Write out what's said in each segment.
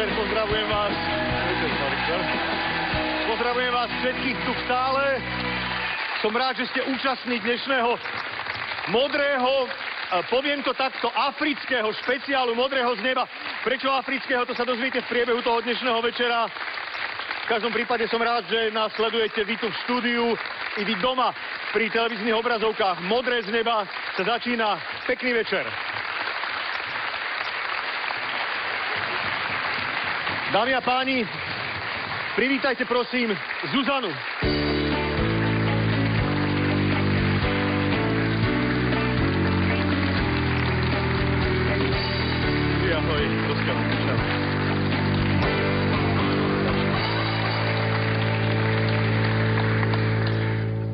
večer, pozdravujem vás. Pozdravujem vás všetkých tu v sále. Som rád, že ste účastní dnešného modrého, poviem to takto, afrického špeciálu modrého z neba. Prečo afrického, to sa dozviete v priebehu toho dnešného večera. V každom prípade som rád, že nás sledujete vy tu v štúdiu i vy doma pri televíznych obrazovkách. Modré z neba sa začína. Pekný večer. Dámy a páni, privítajte prosím Zuzanu. Ahoj. Čau.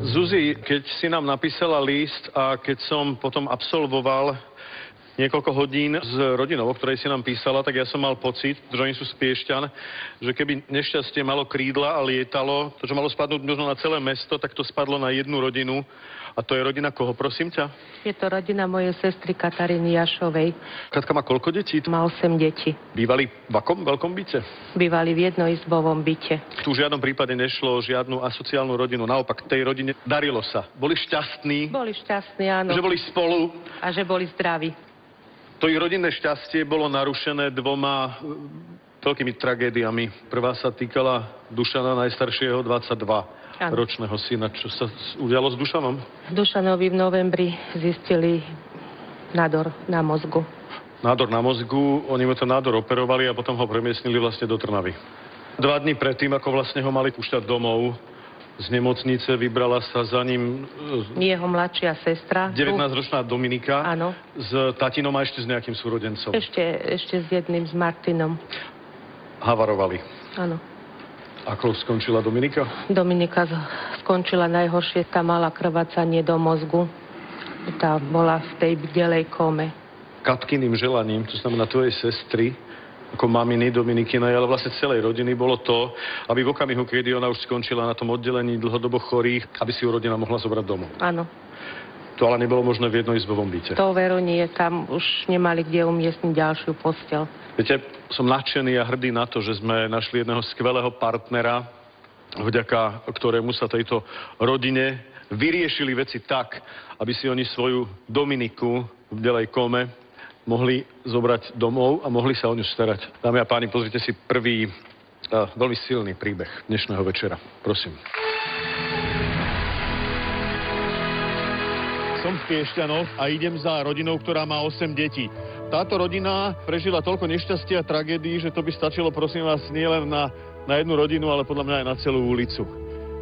Zuzi, keď si nám napísala list a keď som potom absolvoval niekoľko hodín s rodinou, o ktorej si nám písala, tak ja som mal pocit, že oni sú z Piešťan, že keby nešťastie malo krídla a lietalo, to, že malo spadnúť možno na celé mesto, tak to spadlo na jednu rodinu. A to je rodina koho, prosím ťa? Je to rodina mojej sestry Kataríny Jašovej. Katka má koľko detí? Má 8 detí. Bývali v akom veľkom byte? Bývali v jednoizbovom byte. Tu v žiadnom prípade nešlo o žiadnu asociálnu rodinu. Naopak, tej rodine darilo sa. Boli šťastní, Boli šťastní, áno. že boli spolu. A že boli zdraví. To ich rodinné šťastie bolo narušené dvoma e, veľkými tragédiami. Prvá sa týkala Dušana najstaršieho 22 Áno. ročného syna. Čo sa udialo s Dušanom? Dušanovi v novembri zistili nádor na mozgu. Nádor na mozgu, oni mu ten nádor operovali a potom ho premiestnili vlastne do Trnavy. Dva dní predtým, ako vlastne ho mali púšťať domov z nemocnice, vybrala sa za ním e, Jeho mladšia sestra. 19-ročná Dominika Áno. s tatinom a ešte s nejakým súrodencom. Ešte, ešte s jedným, s Martinom. Havarovali. Áno. Ako skončila Dominika? Dominika skončila najhoršie, tá mala krvácanie do mozgu. Tá bola v tej bdelej kome. Katkyným želaním, to znamená tvojej sestry, ako maminy Dominikinej, ale vlastne celej rodiny, bolo to, aby v okamihu, kedy ona už skončila na tom oddelení dlhodobo chorých, aby si ju rodina mohla zobrať domov. Áno. To ale nebolo možné v jednoizbovom byte. To veru nie, tam už nemali kde umiestniť ďalšiu postel. Viete, som nadšený a hrdý na to, že sme našli jedného skvelého partnera, vďaka ktorému sa tejto rodine vyriešili veci tak, aby si oni svoju Dominiku v delej kome mohli zobrať domov a mohli sa o ňu starať. Dámy a páni, pozrite si prvý uh, veľmi silný príbeh dnešného večera. Prosím. Som v Piešťanoch a idem za rodinou, ktorá má 8 detí. Táto rodina prežila toľko nešťastia a tragédií, že to by stačilo, prosím vás, nielen na, na jednu rodinu, ale podľa mňa aj na celú ulicu.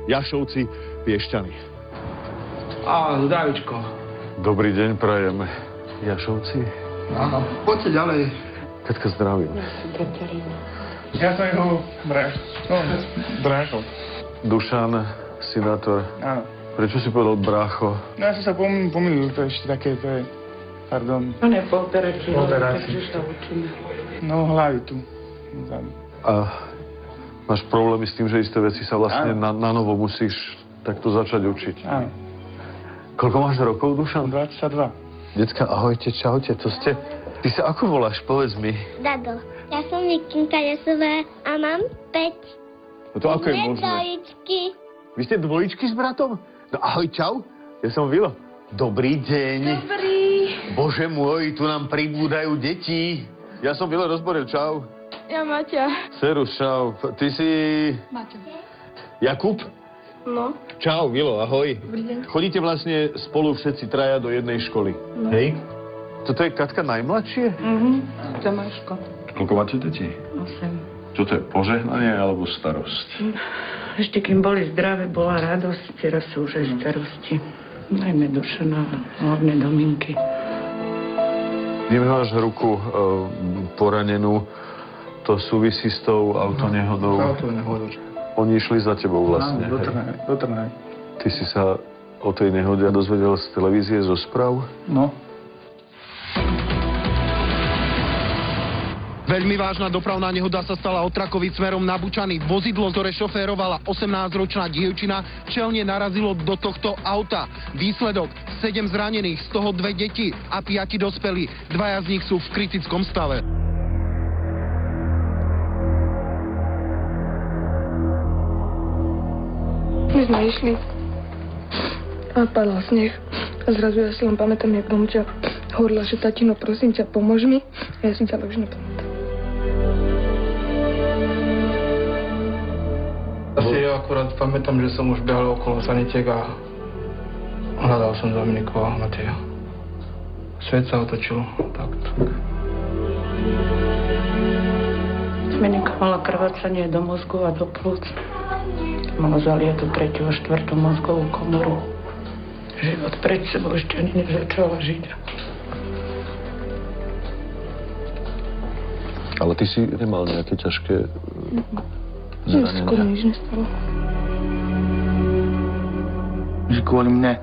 Jašovci, Piešťany. Á, zdravičko. Dobrý deň, prajeme. Jašovci? Áno. Poďte ďalej. Katka, zdravím. Ja som jeho bráš. No, brášov. Dušan, sinátor, Áno. prečo si povedal brácho? No ja som sa pom- pomýlil, to je ešte také, to je, pardon, On je po operácii. Po operácii. takže sa učíme. no hlavy tu. Tam. A máš problémy s tým, že isté veci sa vlastne na, na novo musíš takto začať učiť. Áno, Koľko máš rokov, Dušan? 22. Decka, ahojte, čaute, to ste... Ty sa ako voláš, povedz mi. Dado. Ja som Vikinka Jasová a mám 5 No to ako je možné? dvojičky. Vy ste dvojičky s bratom? No ahoj, čau. Ja som Vilo. Dobrý deň. Dobrý. Bože môj, tu nám pribúdajú deti. Ja som Vilo Rozboril, čau. Ja Maťa. Serus, čau. Ty si... Maťa. Jakub? No. Čau, Vilo, ahoj. Dobrý deň. Chodíte vlastne spolu všetci traja do jednej školy. No. Hej? Toto je Katka najmladšie? Mhm. Tomáško. Koľko máte detí? 8. Čo to je, požehnanie alebo starosť? Ešte kým boli zdravé, bola radosť, teraz sú už aj starosti. Najmä Dušana, hlavne Dominky. Nemáš ruku e, poranenú, to súvisí s tou autonehodou. Auto nehodol. Oni išli za tebou vlastne. Áno, do? Trnavy, do Trnavy. Ty si sa o tej nehode dozvedel z televízie, zo správ? No, Veľmi vážna dopravná nehoda sa stala otrakovi smerom na Bučany. Vozidlo, ktoré šoférovala 18-ročná dievčina, čelne narazilo do tohto auta. Výsledok 7 zranených, z toho dve deti a piati dospelí. Dvaja z nich sú v kritickom stave. Sme išli a padal sneh. A zrazu ja si len pamätám, jak domča hovorila, že tatino, prosím ťa, pomôž mi. A ja si ďalej už nepamätám. Asi ja akurát pamätám, že som už behal okolo sanitiek a hľadal som Dominiku a Mateja. Svet sa otočil. Tak, tak. Dominika mala krvácanie do mozgu a do plúc. Mala zaliatu tretiu a štvrtú mozgovú komoru. Život pred sebou ešte ani nezačala žiť. Ale ty si nemal nejaké ťažké e, skoro zranenia? nič nestalo. Že kvôli mne.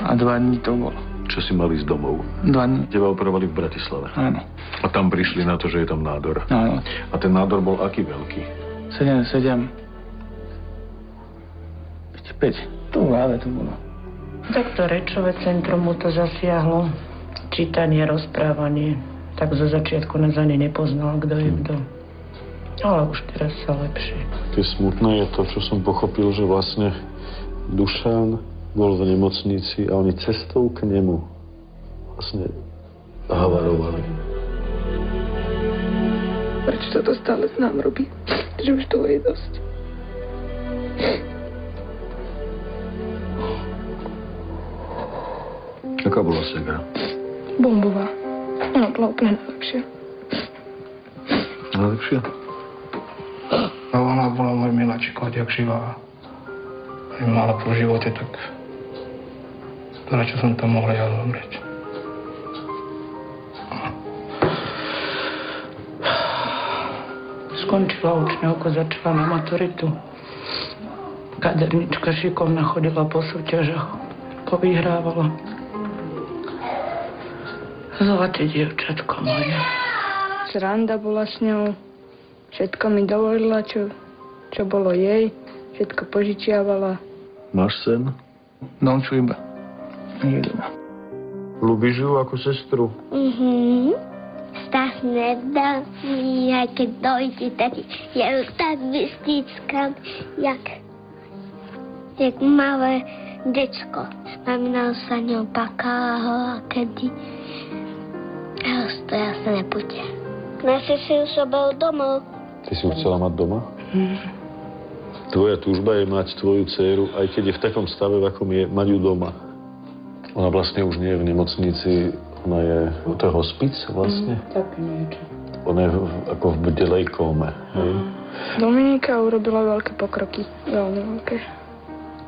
A dva dní to bolo. Čo si mali z domov? Dva dní. Teba operovali v Bratislave. Áno. A tam prišli na to, že je tam nádor. Áno. A ten nádor bol aký veľký? 7, 7. 5. Tu v hlave to bolo. Takto rečové centrum mu to zasiahlo. Čítanie, rozprávanie. Tak zo začiatku nás ani nepoznal, kto je kto. Ale už teraz sa lepšie. Také smutné je to, čo som pochopil, že vlastne Dušan bol v nemocnici a oni cestou k nemu vlastne havarovali. Prečo sa to stále s nám robí? Že už toho je dosť. Aká bola segra? Bombová. No, bola úplne najlepšia. Najlepšia? A ona bola môj miláčik odjak živá. Aj mala po živote, tak prečo som tam mohol ja zomrieť? Skončila učňovku, začala na maturitu. Kadernička šikovná chodila po súťažach. Povyhrávala. Zlaté dievčatko moje. Sranda bola s ňou. Všetko mi dovolila, čo, čo bolo jej. Všetko požičiavala. Máš sen? Domču iba. Ľubíš ju ako sestru? Mhm. Strašne veľmi, aj keď dojde, tak ju tak vystickam, jak, jak malé decko. Mamina sa ňou pakala, kedy ja už to ja sa nepúte. Naše si už sobou domov. Ty si ju chcela mať doma? Tvoja túžba je mať tvoju dceru, aj keď je v takom stave, v akom je, mať ju doma. Ona vlastne už nie je v nemocnici, ona je, to je hospic vlastne. Také niečo. Ona je v, ako v bdelej kóme. Hej? Dominika urobila veľké pokroky. Veľmi veľké.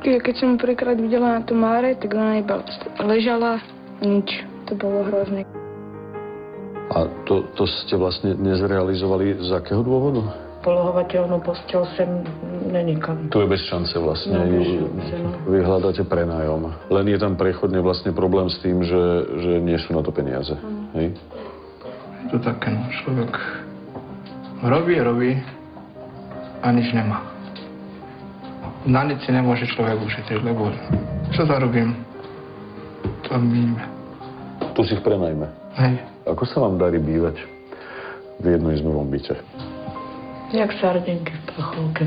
Keď, som prvýkrát videla na tom máre, tak ona iba ležala. Nič. To bolo hrozné. A to, to ste vlastne nezrealizovali z akého dôvodu? Polohovateľnú postel sem není kam. Tu je bez šance vlastne. No, bez šance, no. Vy hľadáte prenájom. Len je tam prechodne vlastne problém s tým, že, že nie sú na to peniaze. Hej? Je to také, no, človek robí, robí a nič nemá. Na nič si nemôže človek ušetriť, lebo čo zarobím, to miníme. Tu si v prenajme. Hej. Ako sa vám darí bývať v jednoizmovom byte? Jak sardinky v plechovke.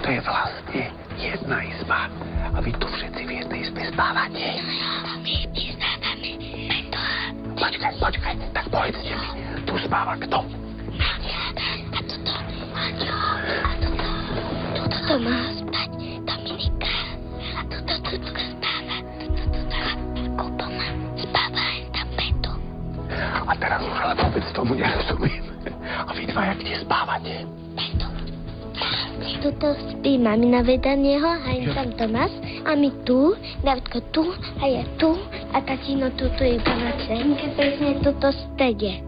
To je vlastne jedna izba. A vy tu všetci v jednej izbe spávate. Počkaj, počkaj, tak povedzte mi, tu spáva kto? Tuto má spať Dominika. A tuto, tuto spáva. Tuto, tuto. Kopo má spáva aj tam Peto. A teraz už ale vôbec tomu nerozumiem. A vy dvaja kde spávate? Tuto spí mamina vedľa neho, aj tam Tomas. A my tu, Davidko tu, a ja tu, a tatino tu, tu iba na členke, presne tuto stede.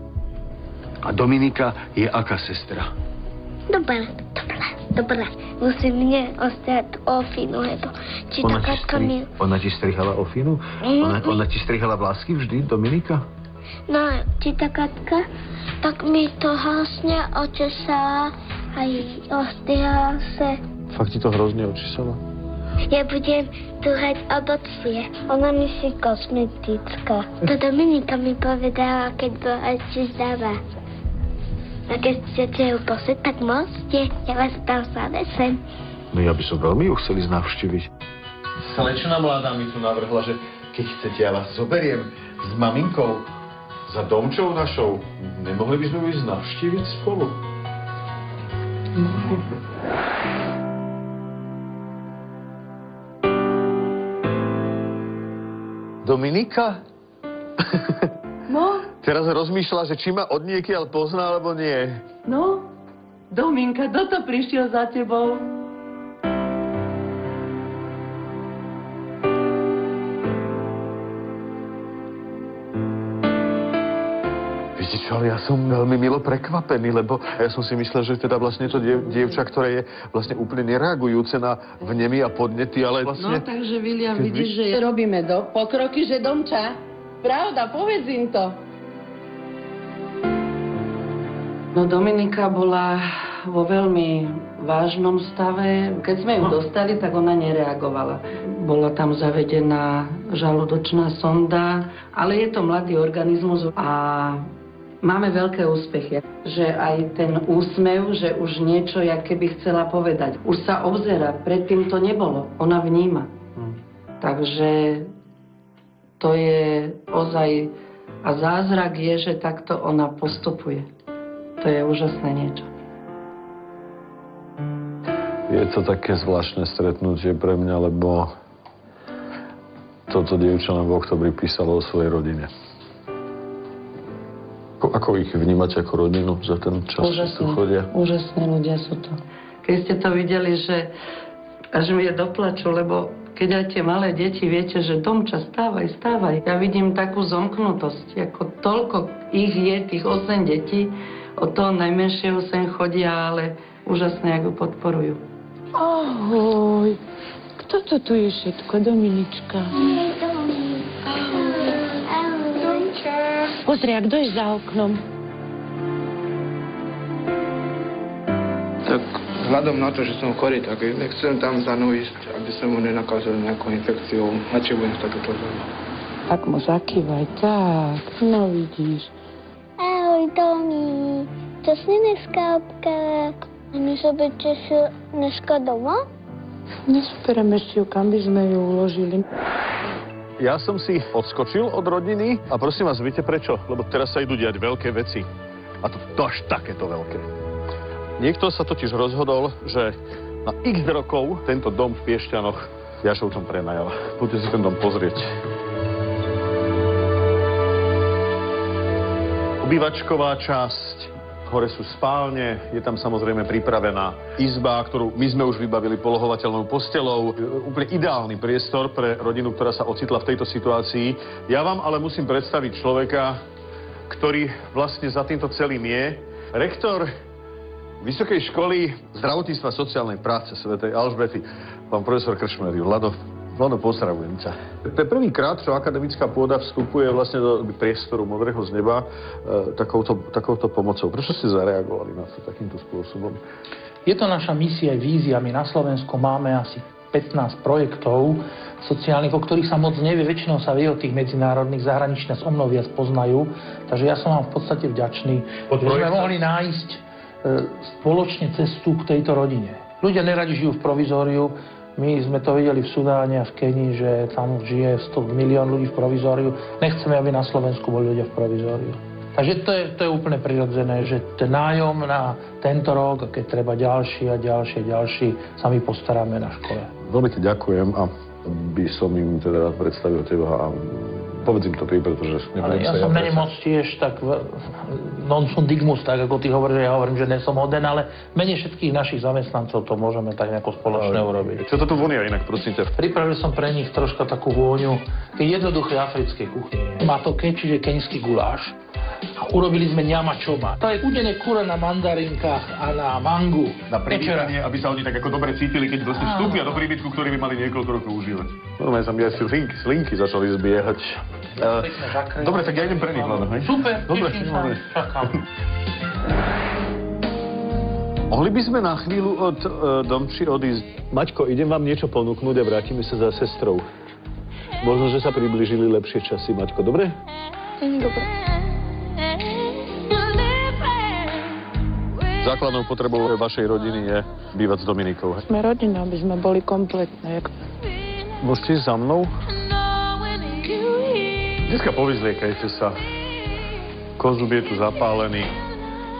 A Dominika je aká sestra? Dobrá, dobrá, dobrá. Musí mne ostať ofinu, lebo či Ona taká mi... ona ti strihala ofinu? Mm. Ona, ona ti strihala vlásky vždy, Dominika? No, či taká, tak mi to hasne očesá, aj ostriha sa. Fakt ti to hrozne očísala? Ja budem túhať ovocie. Ona mi si kosmetická. To Dominika mi povedala, keď bola ešte zdravá. A keď chcete ju posieť, tak môžete. Ja vás tam zavesem. No ja by som veľmi ju chcel ísť navštíviť. Slečna mladá mi tu navrhla, že keď chcete, ja vás zoberiem s maminkou za domčou našou. Nemohli by sme ju ísť navštíviť spolu? Dominika? No, Teraz rozmýšľa, že či ma od niekiaľ pozná, alebo nie. no, Dominka, kto to prišiel za tebou? Ale ja som veľmi milo prekvapený, lebo ja som si myslel, že teda vlastne to diev, dievča, ktoré je vlastne úplne nereagujúce na vnemy a podnety, ale No, vlastne... takže William, vidíš, že robíme do pokroky, že domča. Pravda, povedz im to. No Dominika bola vo veľmi vážnom stave. Keď sme ju dostali, tak ona nereagovala. Bola tam zavedená žalúdočná sonda, ale je to mladý organizmus a máme veľké úspechy. Že aj ten úsmev, že už niečo, jak keby chcela povedať. Už sa obzera, predtým to nebolo. Ona vníma. Takže to je ozaj... A zázrak je, že takto ona postupuje. To je úžasné niečo. Je to také zvláštne stretnutie pre mňa, lebo toto dievča nám v oktobri písalo o svojej rodine. Ako, ako ich vnímate ako rodinu za ten čas, čo tu chodia? úžasné ľudia sú to. Keď ste to videli, že až mi je doplaču, lebo keď aj tie malé deti viete, že domča, stávaj, stávaj. Ja vidím takú zomknutosť, ako toľko ich je, tých 8 detí, od toho najmenšieho sem chodia, ale úžasné, ako podporujú. Ahoj. Kto to tu je všetko, Dominička? Pozri, a kto je za oknom? Tak vzhľadom na to, že som chorý, tak nechcem tam za mnou ísť, aby som mu nenakazil nejakou infekciou. Radšej budem stať toto doma. Tak mu zakývaj, tak. No vidíš. Ahoj, Tomi. Co si dneska obkala? A my sobie si dneska doma? Nespereme si ju, kam by sme ju uložili. Ja som si odskočil od rodiny a prosím vás, viete prečo? Lebo teraz sa idú diať veľké veci. A to, to až takéto veľké. Niekto sa totiž rozhodol, že na x rokov tento dom v Piešťanoch Jašovcom prenajal. Poďte si ten dom pozrieť. Obývačková časť, hore sú spálne, je tam samozrejme pripravená izba, ktorú my sme už vybavili polohovateľnou postelou. Úplne ideálny priestor pre rodinu, ktorá sa ocitla v tejto situácii. Ja vám ale musím predstaviť človeka, ktorý vlastne za týmto celým je. Rektor Vysokej školy zdravotníctva sociálnej práce Svetej Alžbety, pán profesor Kršmer, Vlado, Vlado, pozdravujem ťa. To je prvýkrát, čo akademická pôda vstupuje vlastne do priestoru modrého z neba e, takouto, takouto pomocou. Prečo ste zareagovali na to takýmto spôsobom? Je to naša misia, vízia. My na Slovensku máme asi 15 projektov sociálnych, o ktorých sa moc nevie. Väčšinou sa vie o tých medzinárodných, zahraničných nás o mnoho viac poznajú. Takže ja som vám v podstate vďačný, že sme mohli nájsť e, spoločne cestu k tejto rodine. Ľudia neradi žijú v provizóriu. My sme to videli v Sudáne a v Kenii, že tam žije 100 milión ľudí v provizóriu. Nechceme, aby na Slovensku boli ľudia v provizóriu. Takže to je, to je úplne prirodzené, že ten nájom na tento rok, a keď treba ďalší a ďalší a ďalší, sa my postaráme na škole. Veľmi ti ďakujem a by som im teda predstavil teba a povedz im to ty, pretože Ale nebudem ja sa som není moc tiež tak non sum digmus, tak ako ty hovoríš, ja hovorím, že nie som hoden, ale menej všetkých našich zamestnancov to môžeme tak nejako spoločne urobiť. Čo to tu vonia inak, prosím ťa? Pripravil som pre nich troška takú vôňu tej jednoduchej africkej kuchyne. Matoke, čiže keňský guláš. A urobili sme ňama čoma. To je udené kura na mandarinkách a na mangu. Na privítanie, aby sa oni tak ako dobre cítili, keď vlastne vstúpia do príbytku, ktorý by mali niekoľko rokov užívať. Normálne sa mi aj slinky, slinky začali zbiehať. Uh, dobre, tak ja idem pre nich, hej? Super, Dobre, čakám. Mohli by sme na chvíľu od uh, Domči odísť. Maťko, idem vám niečo ponúknuť a vrátime sa za sestrou. Možno, že sa priblížili lepšie časy, Maťko, dobre? Dobre. Základnou potrebou vašej rodiny je bývať s Dominikou. Sme rodina, aby sme boli kompletné. Môžete ísť za mnou? Dneska povyzliekajte sa. Kozub je tu zapálený.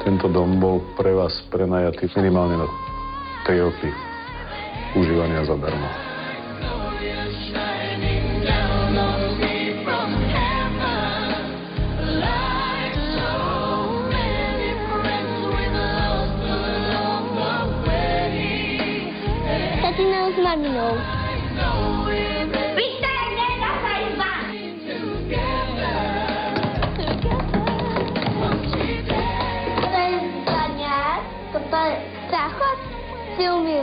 Tento dom bol pre vás prenajatý minimálne na 3 roky užívania zadarmo.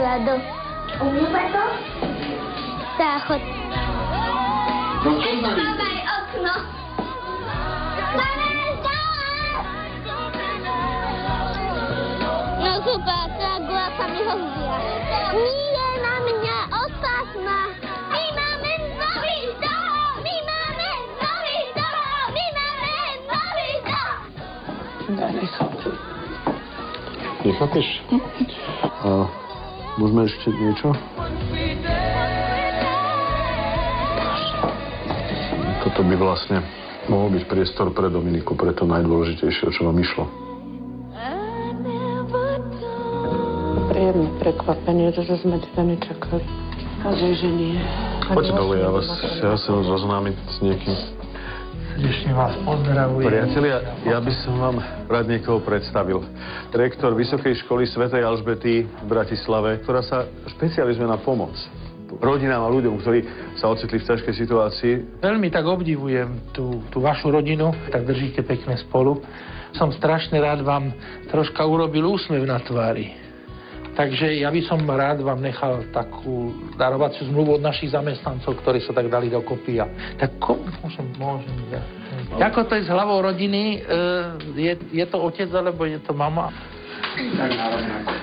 Si umýva do... Umýva to? Záchod. Zadaj okno. Máme No super, tá gula sa mi hozdia. Nie na mňa, ostav ma. My máme nový dom, my máme nový dom, my máme nový dom. Nechápeš? A môžeme ešte niečo? Toto by vlastne mohol byť priestor pre Dominiku, pre to najdôležitejšie, o čo vám išlo. Príjemné prekvapenie, že sme teda nečakali. A že, že nie. Poďte dole, ja vás, ja sa vás zoznámiť s niekým. Srdečne vás pozdravujem. Priatelia, ja by som vám rád niekoho predstavil. Rektor Vysokej školy svätej Alžbety v Bratislave, ktorá sa špecializuje na pomoc rodinám a ľuďom, ktorí sa ocitli v ťažkej situácii. Veľmi tak obdivujem tú, tú vašu rodinu, tak držíte pekne spolu. Som strašne rád vám troška urobil úsmev na tvári. Takže ja by som rád vám nechal takú darovaciu zmluvu od našich zamestnancov, ktorí sa tak dali dokopy. A tak kom, môžem, môžem. Ja. Ako to je s hlavou rodiny? E, je, je to otec alebo je to mama?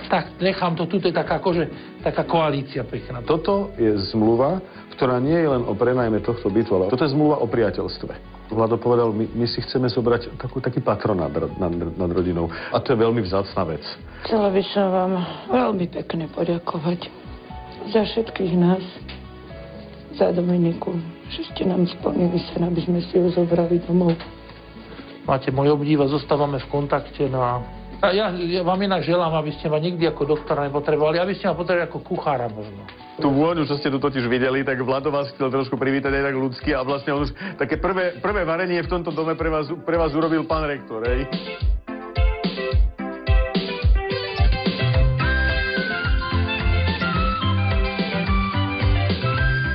Tak nechám to, tu je taká, akože, taká koalícia pekná. Toto je zmluva, ktorá nie je len o prenajme tohto bytu, ale toto je zmluva o priateľstve. Vlado povedal, my, my si chceme zobrať takú, taký patronát nad, nad rodinou. A to je veľmi vzácna vec. Chcela by som vám veľmi pekne poďakovať za všetkých nás, za Dominiku, že ste nám splnili sen, aby sme si ju zobrali domov. Máte môj obdiv a zostávame v kontakte. No a ja, ja vám inak želám, aby ste ma nikdy ako doktora nepotrebovali, aby ste ma potrebovali ako kuchára možno. Tú vôňu, čo ste tu totiž videli, tak Vlado vás chcel trošku privítať aj tak ľudsky a vlastne on už také prvé, prvé varenie v tomto dome pre vás, pre vás urobil pán rektor, hej?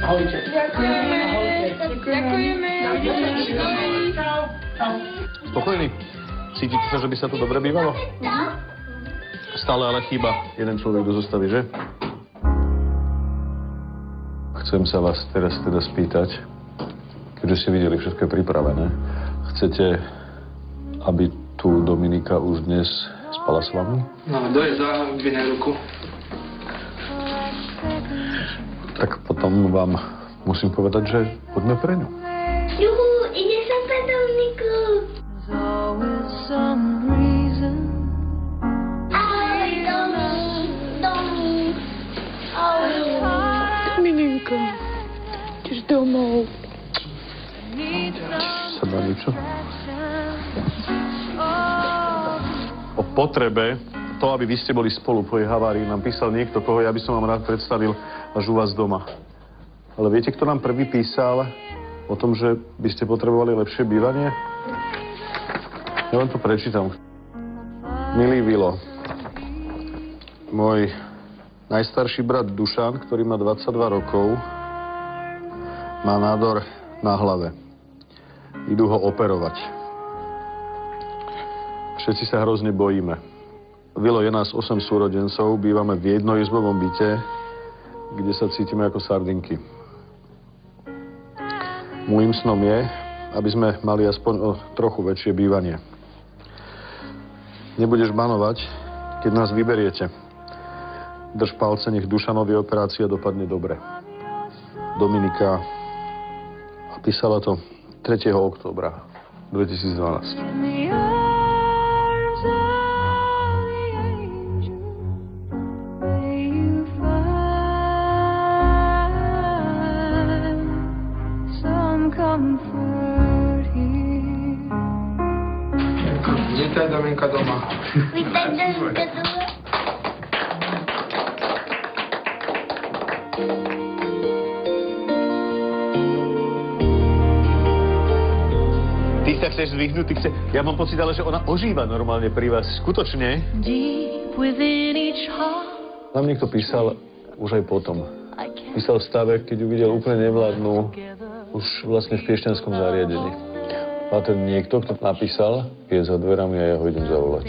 Ahojte. Ďakujeme. Ďakujeme. Spokojný? Cítite sa, že by sa tu dobre bývalo? Stále ale chýba jeden človek do zostavy, že? Chcem sa vás teraz teda spýtať, keďže ste videli všetko je pripravené, chcete, aby tu Dominika už dnes spala s vami? No, kto je za dvine ruku? Tak potom vám musím povedať, že poďme pre ňu. Juhu, domov. Sa dá niečo? O potrebe to, aby vy ste boli spolu po jej havárii, nám písal niekto, koho ja by som vám rád predstavil až u vás doma. Ale viete, kto nám prvý písal o tom, že by ste potrebovali lepšie bývanie? Ja vám to prečítam. Milý Vilo, môj najstarší brat Dušan, ktorý má 22 rokov, má nádor na hlave. Idú ho operovať. Všetci sa hrozne bojíme. Vilo, je nás 8 súrodencov, bývame v jednoizbovom byte, kde sa cítime ako sardinky. Môjim snom je, aby sme mali aspoň o trochu väčšie bývanie. Nebudeš banovať, keď nás vyberiete. Drž palce, nech Dušanovi operácia dopadne dobre. Dominika Písala to 3. októbra 2012. Vítaj Dominka doma. Vítaj Dominka doma. Chceš zvyhnúť, ty chce... Ja mám pocit, ale že ona ožíva normálne pri vás. Skutočne. Deep within each heart, Nám niekto písal už aj potom. Písal v stave, keď ju videl úplne nevládnu, už vlastne v piešťanskom zariadení. A ten niekto, kto napísal, je za dverami a ja ho idem zavolať.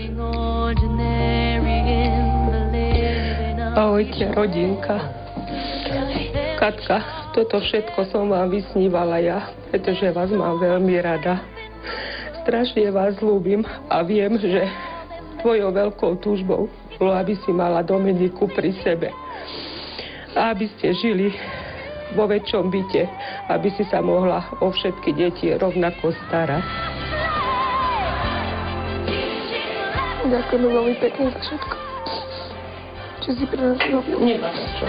Ahojte, rodinka. Katka, toto všetko som vám vysnívala ja, pretože vás mám veľmi rada. Strašne vás ľúbim a viem, že tvojou veľkou túžbou bolo, aby si mala Dominiku pri sebe. A aby ste žili vo väčšom byte, aby si sa mohla o všetky deti rovnako starať. Ďakujeme veľmi pekne za všetko. Čo si pre nás robil. Nemá čo.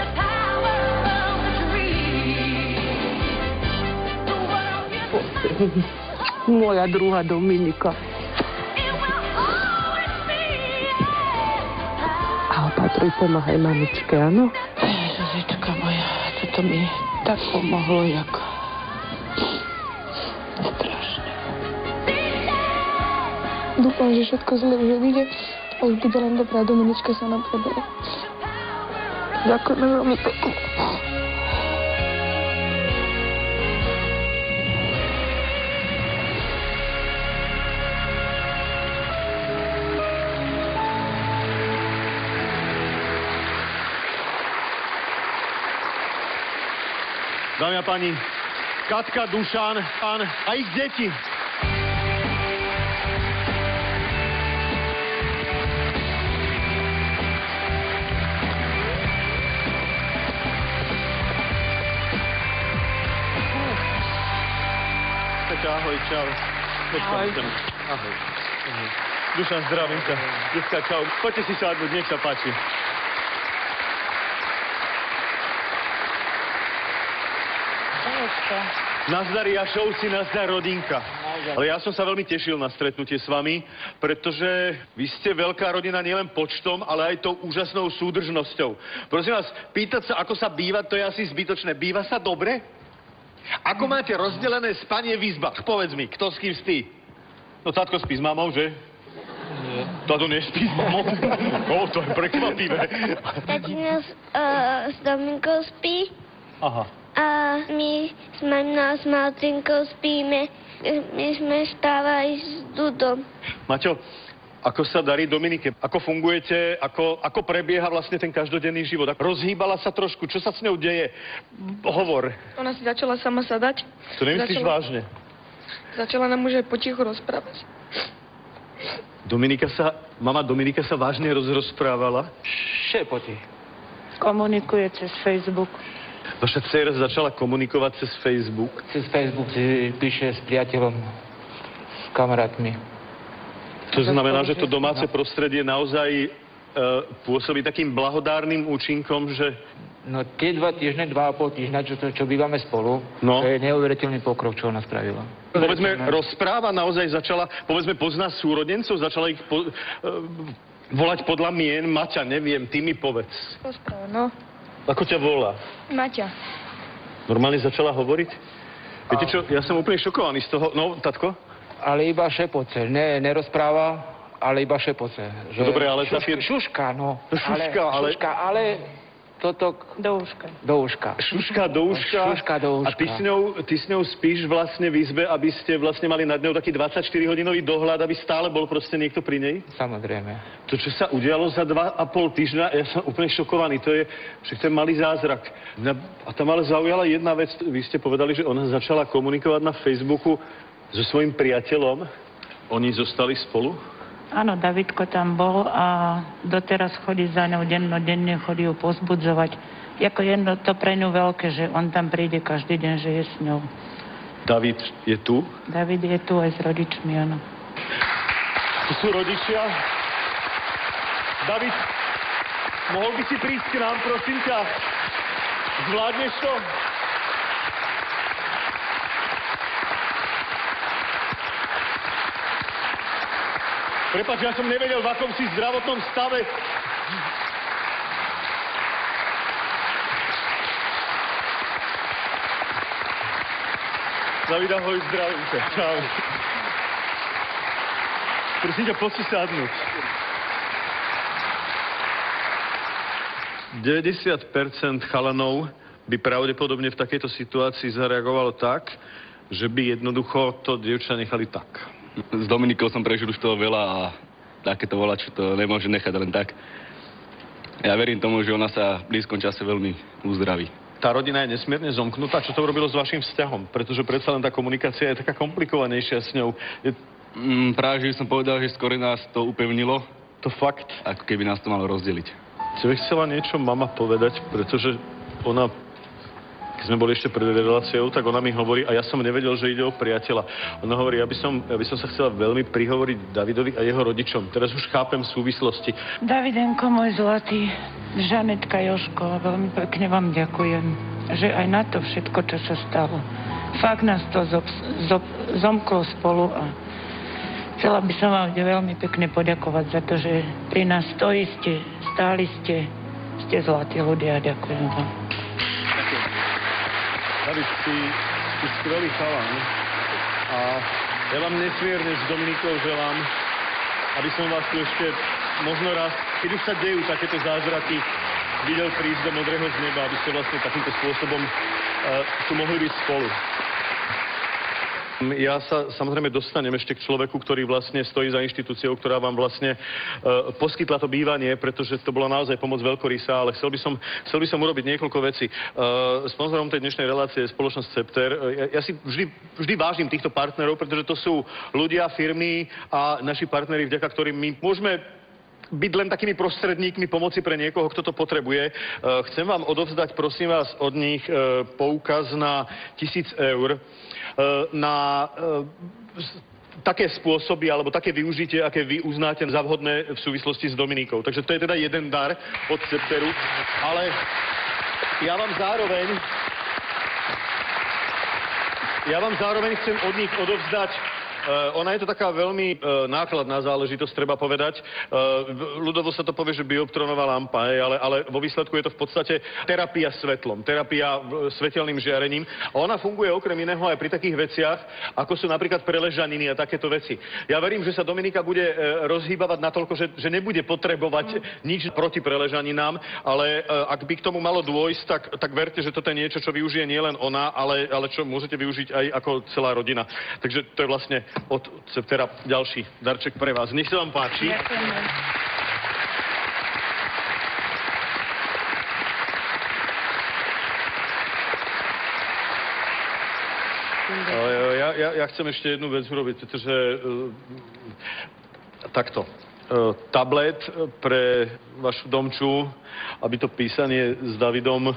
Moja druhá Dominika. A opatruj, pomáhaj mamičke, áno? Zuzička moja, toto mi tak pomohlo, jak... Strašne. Dúfam, že všetko zle už vyjde a už bude len dobrá Dominička sa nám prebere. Ďakujeme veľmi pekne. Dámy a páni, Katka, Dušan, pán a ich deti. Katka, ahoj, čau. Sem. Ahoj. Ahoj. Dušan, zdravím ťa. Dneska, čau. Poďte si sadnúť, nech sa páči. Nazdar Jašovci, nazdar rodinka. Ale ja som sa veľmi tešil na stretnutie s vami, pretože vy ste veľká rodina nielen počtom, ale aj tou úžasnou súdržnosťou. Prosím vás, pýtať sa, ako sa býva, to je asi zbytočné. Býva sa dobre? Ako máte rozdelené spanie v izbách? Povedz mi, kto s kým spí? No, tatko spí s mamou, že? Nie. Tato nespí s mamou? o, to je prekvapivé. Tatino uh, s Dominkou spí Aha. A my s maminou a s Malcinkou spíme. My sme spávali s Dudom. Maťo, ako sa darí Dominike? Ako fungujete? Ako, ako prebieha vlastne ten každodenný život? Rozhýbala sa trošku? Čo sa s ňou deje? Hovor. Ona si začala sama sadať. To nemyslíš Začala- vážne? Začala nám už aj potichu rozprávať. Dominika sa, mama Dominika sa vážne rozrozprávala? Šepoti. Komunikuje cez Facebook. Vaša dcera začala komunikovať cez Facebook. Cez Facebook si píše s priateľom, s kamarátmi. To znamená, že to domáce prostredie naozaj e, pôsobí takým blahodárnym účinkom, že No tie dva týždne, dva a pol týždňa, čo, to, čo bývame spolu, No. to je neuveriteľný pokrok, čo ona spravila. povedzme, rozpráva naozaj začala, povedzme, pozná súrodencov, začala ich po, e, volať podľa mien. Maťa, neviem, ty mi povedz. Rozpráva, no. Ako ťa volá? Maťa. Normálne začala hovoriť? Viete čo, ja som úplne šokovaný z toho. No, tatko? Ale iba šepoce, ne, nerozpráva, ale iba šepoce. No dobre, ale šuška, fir- šuška, no. Šuška, ale- Šuška, ale toto Do úška. do uška. Šuška do uška. Šuška do A uška. ty s, ňou, ty s ňou spíš vlastne v izbe, aby ste vlastne mali nad ňou taký 24-hodinový dohľad, aby stále bol proste niekto pri nej? Samozrejme. To, čo sa udialo za dva a pol týždňa, ja som úplne šokovaný. To je, však to je malý zázrak. A tam ale zaujala jedna vec. Vy ste povedali, že ona začala komunikovať na Facebooku so svojím priateľom. Oni zostali spolu? Áno, Davidko tam bol a doteraz chodí za ňou dennodenne, chodí ju pozbudzovať. Jako jedno to pre ňu veľké, že on tam príde každý deň, že je s ňou. David je tu? David je tu aj s rodičmi, áno. Tu sú rodičia. David, mohol by si prísť k nám, prosím ťa? Zvládneš to? Prepač, ja som nevedel, v akom si zdravotnom stave. David, ahoj, zdravím ťa. Čau. Prosím ťa, poď si sadnúť. 90% chalanov by pravdepodobne v takejto situácii zareagovalo tak, že by jednoducho to dievča nechali tak. S Dominikou som prežil už toho veľa a takéto volačo to nemôže nechať len tak. Ja verím tomu, že ona sa v blízkom čase veľmi uzdraví. Tá rodina je nesmierne zomknutá. Čo to urobilo s vašim vzťahom? Pretože predsa len tá komunikácia je taká komplikovanejšia s ňou. Je Mm, práve, že som povedal, že skôr nás to upevnilo, to fakt. ako keby nás to malo rozdeliť. Tebe chcela niečo mama povedať, pretože ona, keď sme boli ešte pred reláciou, tak ona mi hovorí, a ja som nevedel, že ide o priateľa. Ona hovorí, ja by som, ja by som sa chcela veľmi prihovoriť Davidovi a jeho rodičom. Teraz už chápem súvislosti. Davidenko, môj zlatý, Žanetka Joško, veľmi pekne vám ďakujem, že aj na to všetko, čo sa stalo. Fakt nás to zop, zop, zomklo spolu a chcela by som vám veľmi pekne poďakovať za to, že pri nás stojíte, stáli ste, ste zlatí ľudia, ďakujem vám. David, si, si skvelý chalan a ja vám nesmierne s Dominikou želám, aby som vás tu ešte možno raz, keď už sa dejú takéto zázraky, videl prísť do modrého z neba, aby ste vlastne takýmto spôsobom uh, tu mohli byť spolu. Ja sa samozrejme dostanem ešte k človeku, ktorý vlastne stojí za inštitúciou, ktorá vám vlastne uh, poskytla to bývanie, pretože to bola naozaj pomoc veľkorysá, ale chcel by som, chcel by som urobiť niekoľko vecí. Uh, sponzorom tej dnešnej relácie je spoločnosť Scepter. Uh, ja, ja si vždy, vždy vážim týchto partnerov, pretože to sú ľudia, firmy a naši partneri, vďaka ktorým my môžeme byť len takými prostredníkmi pomoci pre niekoho, kto to potrebuje. Uh, Chcem vám odovzdať, prosím vás, od nich uh, poukaz na tisíc eur uh, na také spôsoby alebo také využitie, aké vy uznáte za vhodné v súvislosti s Dominikou. Takže to je teda jeden dar od Scepteru. Ale ja vám zároveň ja vám zároveň chcem od nich odovzdať ona je to taká veľmi uh, nákladná záležitosť, treba povedať. Uh, ľudovo sa to povie, že bioptronová lampa, hej, ale, ale vo výsledku je to v podstate terapia svetlom, terapia svetelným žiarením. A ona funguje okrem iného aj pri takých veciach, ako sú napríklad preležaniny a takéto veci. Ja verím, že sa Dominika bude rozhýbavať natoľko, že, že nebude potrebovať nič proti preležaninám, ale ak by k tomu malo dôjsť, tak, tak verte, že toto je niečo, čo využije nielen ona, ale, ale čo môžete využiť aj ako celá rodina. Takže to je vlastne od Septera ďalší darček pre vás. Nech sa vám páči. Ale ja, ja, ja chcem ešte jednu vec urobiť, pretože uh, takto. Uh, tablet pre vašu domču, aby to písanie s Davidom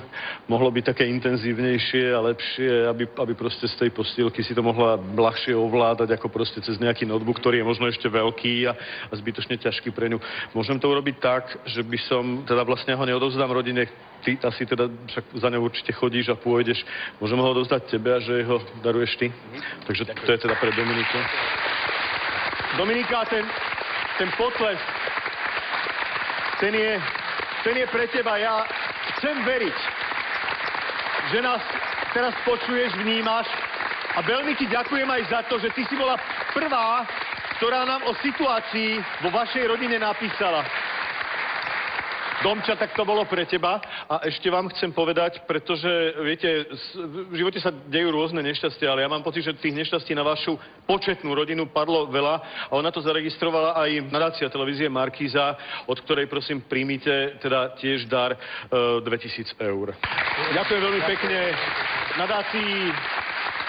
mohlo byť také intenzívnejšie a lepšie, aby, aby proste z tej postielky si to mohla ľahšie ovládať, ako proste cez nejaký notebook, ktorý je možno ešte veľký a, a zbytočne ťažký pre ňu. Môžem to urobiť tak, že by som, teda vlastne ho neodovzdám rodine, ty asi teda však za ňou určite chodíš a pôjdeš. Môžem ho odovzdať tebe a že ho daruješ ty. Takže to je teda pre Dominiku. Dominika, ten, ten potles, ten je, ten je pre teba. Ja chcem veriť, že nás teraz počuješ, vnímaš a veľmi ti ďakujem aj za to, že ty si bola prvá, ktorá nám o situácii vo vašej rodine napísala. Domča, tak to bolo pre teba. A ešte vám chcem povedať, pretože, viete, v živote sa dejú rôzne nešťastia, ale ja mám pocit, že tých nešťastí na vašu početnú rodinu padlo veľa a ona to zaregistrovala aj nadácia televízie Markíza, od ktorej prosím príjmite teda tiež dar e, 2000 eur. Ďakujem veľmi pekne nadácii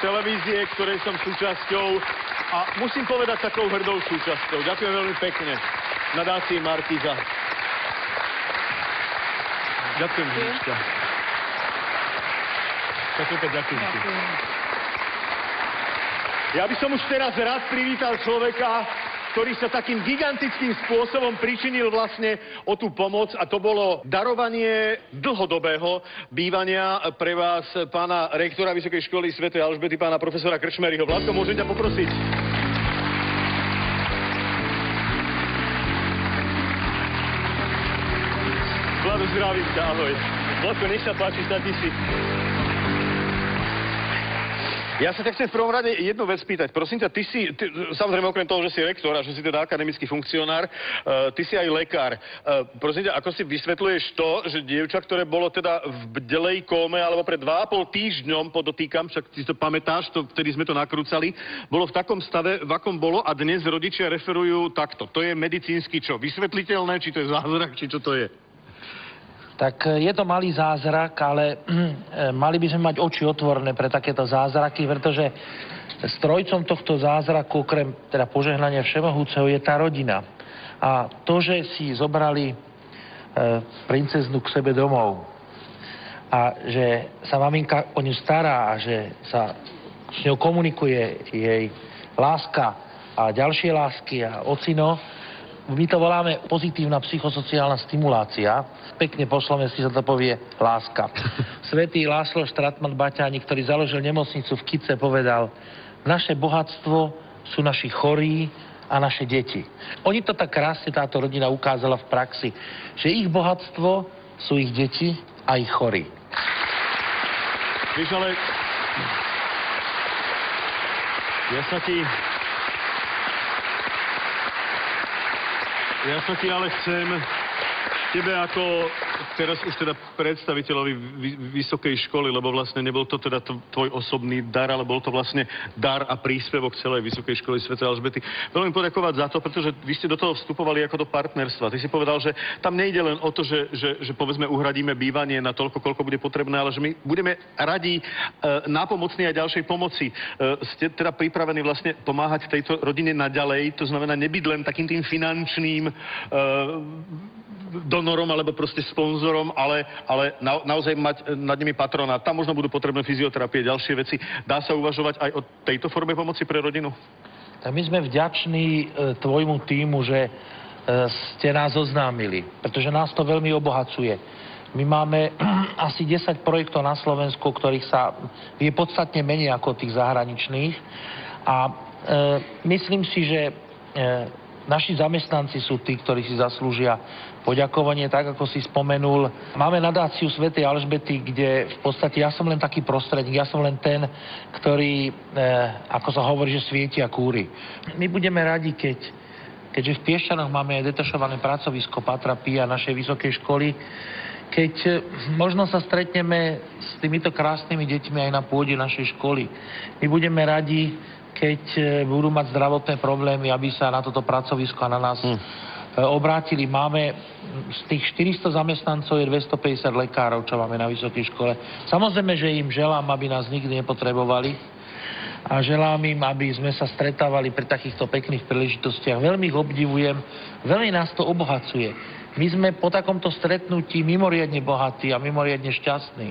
televízie, ktorej som súčasťou a musím povedať takou hrdou súčasťou. Ďakujem veľmi pekne nadácii Markíza. Ďakujem, Zuzka. Ďakujem, ďakujem ti. Ja by som už teraz rád privítal človeka, ktorý sa takým gigantickým spôsobom pričinil vlastne o tú pomoc a to bolo darovanie dlhodobého bývania pre vás pána rektora Vysokej školy Sv. Alžbety, pána profesora Krčmeryho. Vládko, môžem ťa poprosiť? Zdravím ťa, ahoj. Vladko, nech sa páči, sadni si. Ja sa ťa chcem v prvom rade jednu vec spýtať. Prosím ťa, ty si, ty, samozrejme okrem toho, že si rektor a že si teda akademický funkcionár, uh, ty si aj lekár. Uh, prosím ťa, ako si vysvetľuješ to, že dievča, ktoré bolo teda v bdelej kóme, alebo pred 2,5 týždňom, podotýkam, však si to pamätáš, to, vtedy sme to nakrúcali, bolo v takom stave, v akom bolo a dnes rodičia referujú takto. To je medicínsky čo? Vysvetliteľné, či to je zázrak, či čo to je? Tak e, je to malý zázrak, ale e, mali by sme mať oči otvorené pre takéto zázraky, pretože strojcom tohto zázraku, okrem teda požehnania Všemohúceho, je tá rodina. A to, že si zobrali e, princeznú k sebe domov a že sa maminka o ňu stará a že sa s ňou komunikuje jej láska a ďalšie lásky a ocino, my to voláme pozitívna psychosociálna stimulácia. Pekne po slovensky sa to povie láska. Svetý Láslo Štratman Baťáni, ktorý založil nemocnicu v Kice, povedal, naše bohatstvo sú naši chorí a naše deti. Oni to tak krásne táto rodina ukázala v praxi, že ich bohatstvo sú ich deti a ich chorí. Vieš, ale... Ja sa ti... Ja sa ti ale chcem tebe ako teraz už teda predstaviteľovi vy, vysokej školy, lebo vlastne nebol to teda tvoj osobný dar, ale bol to vlastne dar a príspevok celej Vysokej školy Sv. Alžbety. Veľmi poďakovať za to, pretože vy ste do toho vstupovali ako do partnerstva. Ty si povedal, že tam nejde len o to, že, že, že povedzme uhradíme bývanie na toľko, koľko bude potrebné, ale že my budeme radi e, nápomocní aj ďalšej pomoci. E, ste teda pripravení vlastne pomáhať tejto rodine naďalej, to znamená nebyť len takým tým finančným e, donorom alebo proste sponzorom, ale, ale na, naozaj mať nad nimi patrona. Tam možno budú potrebné fyzioterapie, ďalšie veci. Dá sa uvažovať aj o tejto forme pomoci pre rodinu? Tak my sme vďační e, tvojmu týmu, že e, ste nás oznámili, pretože nás to veľmi obohacuje. My máme asi 10 projektov na Slovensku, ktorých sa je podstatne menej ako tých zahraničných a e, myslím si, že e, naši zamestnanci sú tí, ktorí si zaslúžia poďakovanie, tak ako si spomenul. Máme nadáciu Svetej Alžbety, kde v podstate ja som len taký prostredník, ja som len ten, ktorý, e, ako sa hovorí, že svieti a kúri. My budeme radi, keď, keďže v Piešťanoch máme detašované pracovisko Patra Pia našej vysokej školy, keď e, možno sa stretneme s týmito krásnymi deťmi aj na pôde našej školy. My budeme radi, keď e, budú mať zdravotné problémy, aby sa na toto pracovisko a na nás hmm obrátili. Máme z tých 400 zamestnancov je 250 lekárov, čo máme na vysokej škole. Samozrejme, že im želám, aby nás nikdy nepotrebovali a želám im, aby sme sa stretávali pri takýchto pekných príležitostiach. Veľmi ich obdivujem, veľmi nás to obohacuje. My sme po takomto stretnutí mimoriadne bohatí a mimoriadne šťastní,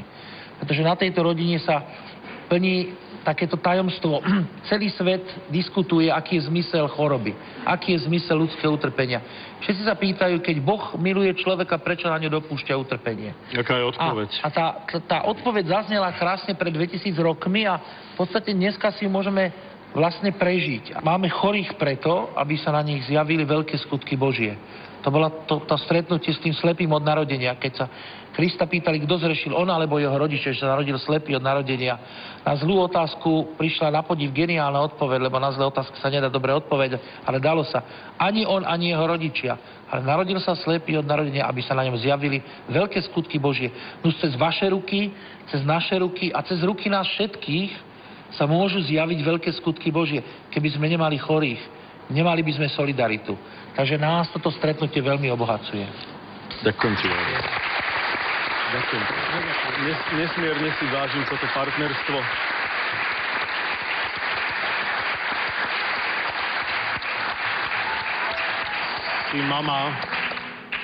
pretože na tejto rodine sa plní takéto tajomstvo. Celý svet diskutuje, aký je zmysel choroby, aký je zmysel ľudského utrpenia. Všetci sa pýtajú, keď Boh miluje človeka, prečo na ňo dopúšťa utrpenie. Aká je odpoveď? A, a tá, tá, odpoveď zaznela krásne pred 2000 rokmi a v podstate dneska si ju môžeme vlastne prežiť. Máme chorých preto, aby sa na nich zjavili veľké skutky Božie. To bolo to, to stretnutie s tým slepým od narodenia, keď sa Krista pýtali, kto zrešil, on alebo jeho rodiče, že sa narodil slepý od narodenia. Na zlú otázku prišla na podiv geniálna odpoveď, lebo na zlé otázky sa nedá dobre odpovedať, ale dalo sa. Ani on, ani jeho rodičia. Ale narodil sa slepý od narodenia, aby sa na ňom zjavili veľké skutky Božie. No cez vaše ruky, cez naše ruky a cez ruky nás všetkých sa môžu zjaviť veľké skutky Božie, keby sme nemali chorých. Nemali by sme solidaritu. Takže nás toto stretnutie veľmi obohacuje. Ďakujem ti. Ďakujem. Nes, nesmierne si vážim toto partnerstvo. Si mama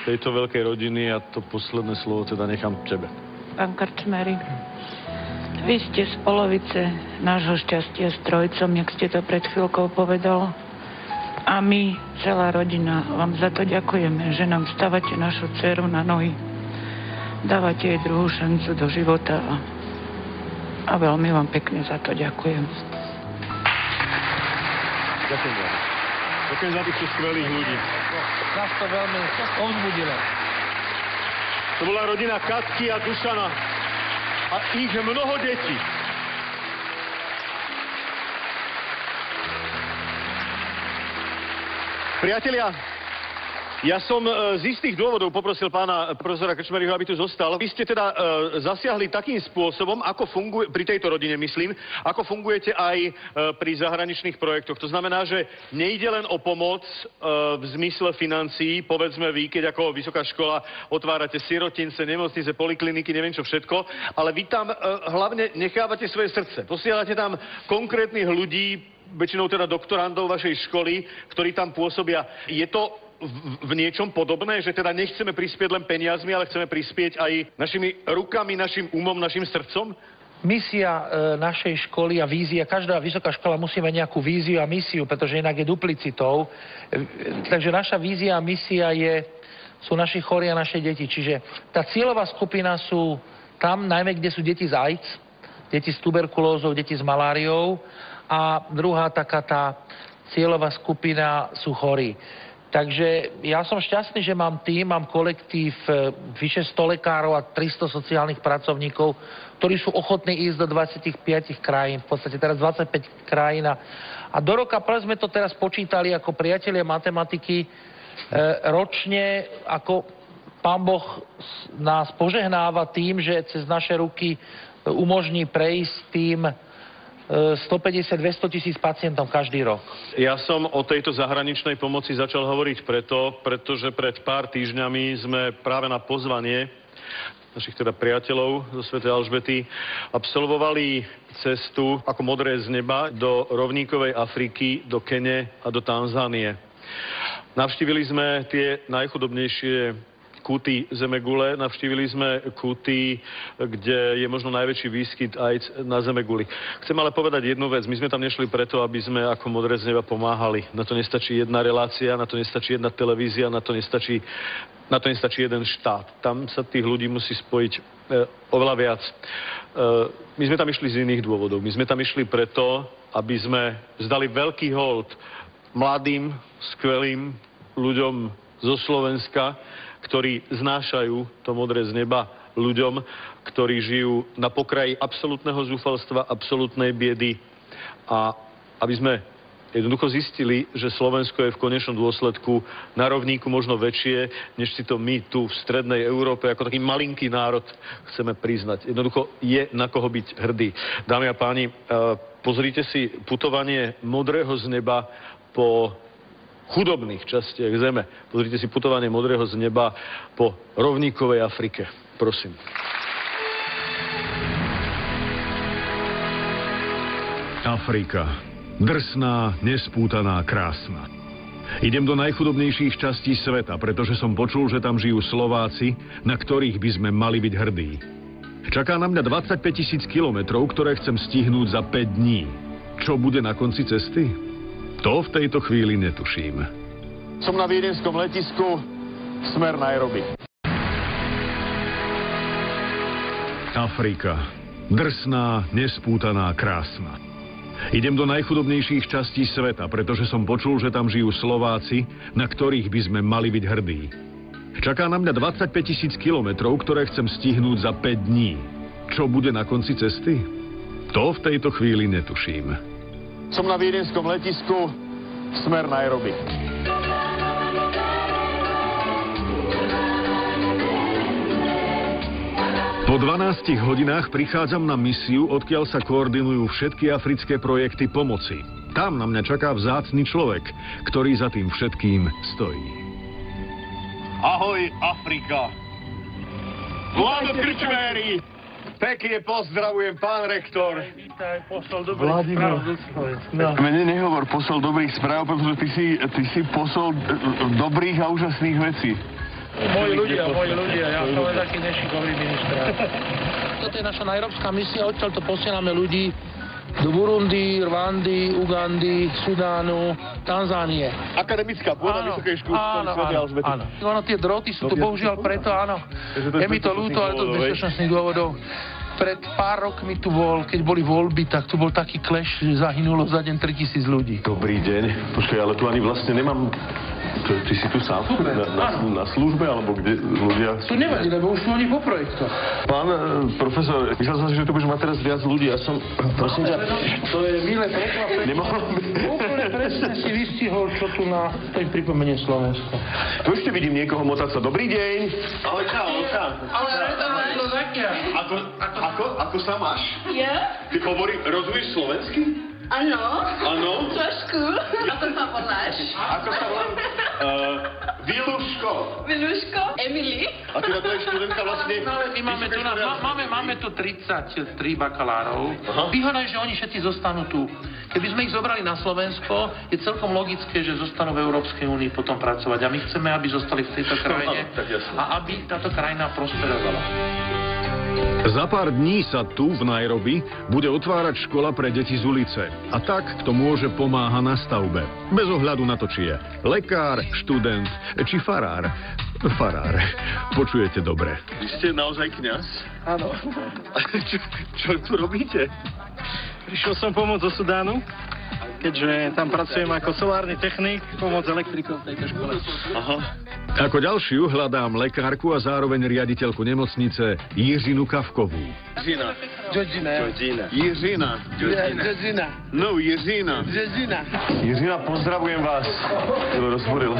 tejto veľkej rodiny a to posledné slovo teda nechám tebe. Pán Karčmery, vy ste z polovice nášho šťastia s trojcom, jak ste to pred chvíľkou povedal. A my, celá rodina, vám za to ďakujeme, že nám stavate našu dceru na nohy. Dávate jej druhú šancu do života a, a veľmi vám pekne za to ďakujem. Ďakujem vám. Ďakujem za týchto skvelých ľudí. Nás to veľmi povzbudilo. To bola rodina Katky a Dušana a ich mnoho detí. Priatelia, ja som e, z istých dôvodov poprosil pána profesora Krčmeryho, aby tu zostal. Vy ste teda e, zasiahli takým spôsobom, ako funguje, pri tejto rodine myslím, ako fungujete aj e, pri zahraničných projektoch. To znamená, že nejde len o pomoc v zmysle financií, povedzme vy, keď ako vysoká škola otvárate sirotince, nemocnice, polikliniky, neviem čo všetko, ale vy tam hlavne nechávate svoje srdce. Posielate tam konkrétnych ľudí, väčšinou teda doktorandov vašej školy, ktorí tam pôsobia. Je to v, v niečom podobné, že teda nechceme prispieť len peniazmi, ale chceme prispieť aj našimi rukami, našim umom, našim srdcom? Misia e, našej školy a vízia, každá vysoká škola musí mať nejakú víziu a misiu, pretože inak je duplicitou. E, takže naša vízia a misia je, sú naši chorí a naše deti. Čiže tá cieľová skupina sú tam, najmä kde sú deti z AIDS, deti s tuberkulózou, deti s maláriou a druhá taká tá cieľová skupina sú chorí. Takže ja som šťastný, že mám tým, mám kolektív e, vyše 100 lekárov a 300 sociálnych pracovníkov, ktorí sú ochotní ísť do 25 krajín, v podstate teraz 25 krajín. A, do roka prv sme to teraz počítali ako priatelia matematiky e, ročne, ako pán Boh nás požehnáva tým, že cez naše ruky umožní prejsť tým 150-200 tisíc pacientom každý rok. Ja som o tejto zahraničnej pomoci začal hovoriť preto, pretože pred pár týždňami sme práve na pozvanie našich teda priateľov zo Sv. Alžbety absolvovali cestu ako modré z neba do rovníkovej Afriky, do Kene a do Tanzánie. Navštívili sme tie najchudobnejšie kúty Zemegule. Navštívili sme kúty, kde je možno najväčší výskyt AIDS na Zemeguli. Chcem ale povedať jednu vec. My sme tam nešli preto, aby sme ako Modré z neba pomáhali. Na to nestačí jedna relácia, na to nestačí jedna televízia, na to nestačí, na to nestačí jeden štát. Tam sa tých ľudí musí spojiť e, oveľa viac. E, my sme tam išli z iných dôvodov. My sme tam išli preto, aby sme zdali veľký hold mladým, skvelým ľuďom zo Slovenska, ktorí znášajú to modré z neba ľuďom, ktorí žijú na pokraji absolútneho zúfalstva, absolútnej biedy a aby sme jednoducho zistili, že Slovensko je v konečnom dôsledku na rovníku možno väčšie, než si to my tu v strednej Európe ako taký malinký národ chceme priznať. Jednoducho je na koho byť hrdý. Dámy a páni, eh, pozrite si putovanie modrého z neba po chudobných častiach zeme. Pozrite si putovanie modrého z neba po rovníkovej Afrike. Prosím. Afrika. Drsná, nespútaná, krásna. Idem do najchudobnejších častí sveta, pretože som počul, že tam žijú Slováci, na ktorých by sme mali byť hrdí. Čaká na mňa 25 tisíc kilometrov, ktoré chcem stihnúť za 5 dní. Čo bude na konci cesty? To v tejto chvíli netuším. Som na viedenskom letisku, smer Nairobi. Afrika. Drsná, nespútaná, krásna. Idem do najchudobnejších častí sveta, pretože som počul, že tam žijú Slováci, na ktorých by sme mali byť hrdí. Čaká na mňa 25 tisíc kilometrov, ktoré chcem stihnúť za 5 dní. Čo bude na konci cesty? To v tejto chvíli netuším. Som na viedenskom letisku, smer Nairobi. Po 12 hodinách prichádzam na misiu, odkiaľ sa koordinujú všetky africké projekty pomoci. Tam na mňa čaká vzácny človek, ktorý za tým všetkým stojí. Ahoj, Afrika! Vlado Krčméry! Pekne pozdravujem, pán rektor. Vítaj, posol dobrý Vladimír. No. Mene nehovor posol dobrých správ, pretože ty si, ty si posol e, dobrých a úžasných vecí. Moji ľudia, moji ľudia, ja som len taký nešikovný minister. Toto je naša najrobská misia, odtiaľ to posielame ľudí do Burundi, Rwandy, Ugandy, Sudánu, Tanzánie. Akademická pôda Vysokej školy áno, áno, áno. Ono, tie droty sú to bohužiaľ preto, áno. Je mi to ľúto, ale to z bezpečnostných dôvodov. Pred pár rokmi tu bol, keď boli voľby, tak tu bol taký kleš, že zahynulo za deň 3000 ľudí. Dobrý deň. Počkaj, ale tu ani vlastne nemám To, ty si tu sám? Na, na, na službe, alebo kde ľudia... To nevadí, lebo už sú oni po projektoch. Pán e, profesor, myslel som si, že tu budeš mať teraz viac ľudí. Ja som, prosím ťa... To je milé prekvapenie. Nemohol by... Úplne presne si vystihol, čo tu na tej pripomenie Slovensko. Tu ešte vidím niekoho motať sa. Dobrý deň. Ale čau, čau. Ale to je Slovakia. Ako, ako, ako sa máš? Ja? Ty hovorí, rozumieš slovensky? Áno. Áno? Trošku. Ako sa voláš? Ako sa volám? Uh, Viluško. Miluško? Emily? A teda to je študentka vlastne... No, ale my máme tu, na, máme, máme tu 33 bakalárov. Výhoda je, že oni všetci zostanú tu. Keby sme ich zobrali na Slovensko, je celkom logické, že zostanú v Európskej únii potom pracovať. A my chceme, aby zostali v tejto krajine jasne. a aby táto krajina prosperovala. Za pár dní sa tu v Nairobi bude otvárať škola pre deti z ulice. A tak, kto môže, pomáha na stavbe. Bez ohľadu na to, či je lekár, študent či farár. Farár. Počujete dobre. Vy ste naozaj kňaz? Áno. čo, čo tu robíte? Prišiel som pomôcť zo Sudánu, keďže tam pracujem ako solárny technik, pomôcť elektrikom v tejto škole. Aha. Ako ďalšiu hľadám lekárku a zároveň riaditeľku nemocnice Jiřinu Kavkovú. Jiřina. Georgina. Georgina. Jiřina. Georgina. No, Jiřina. Georgina. Jiřina, pozdravujem vás. Rozboril.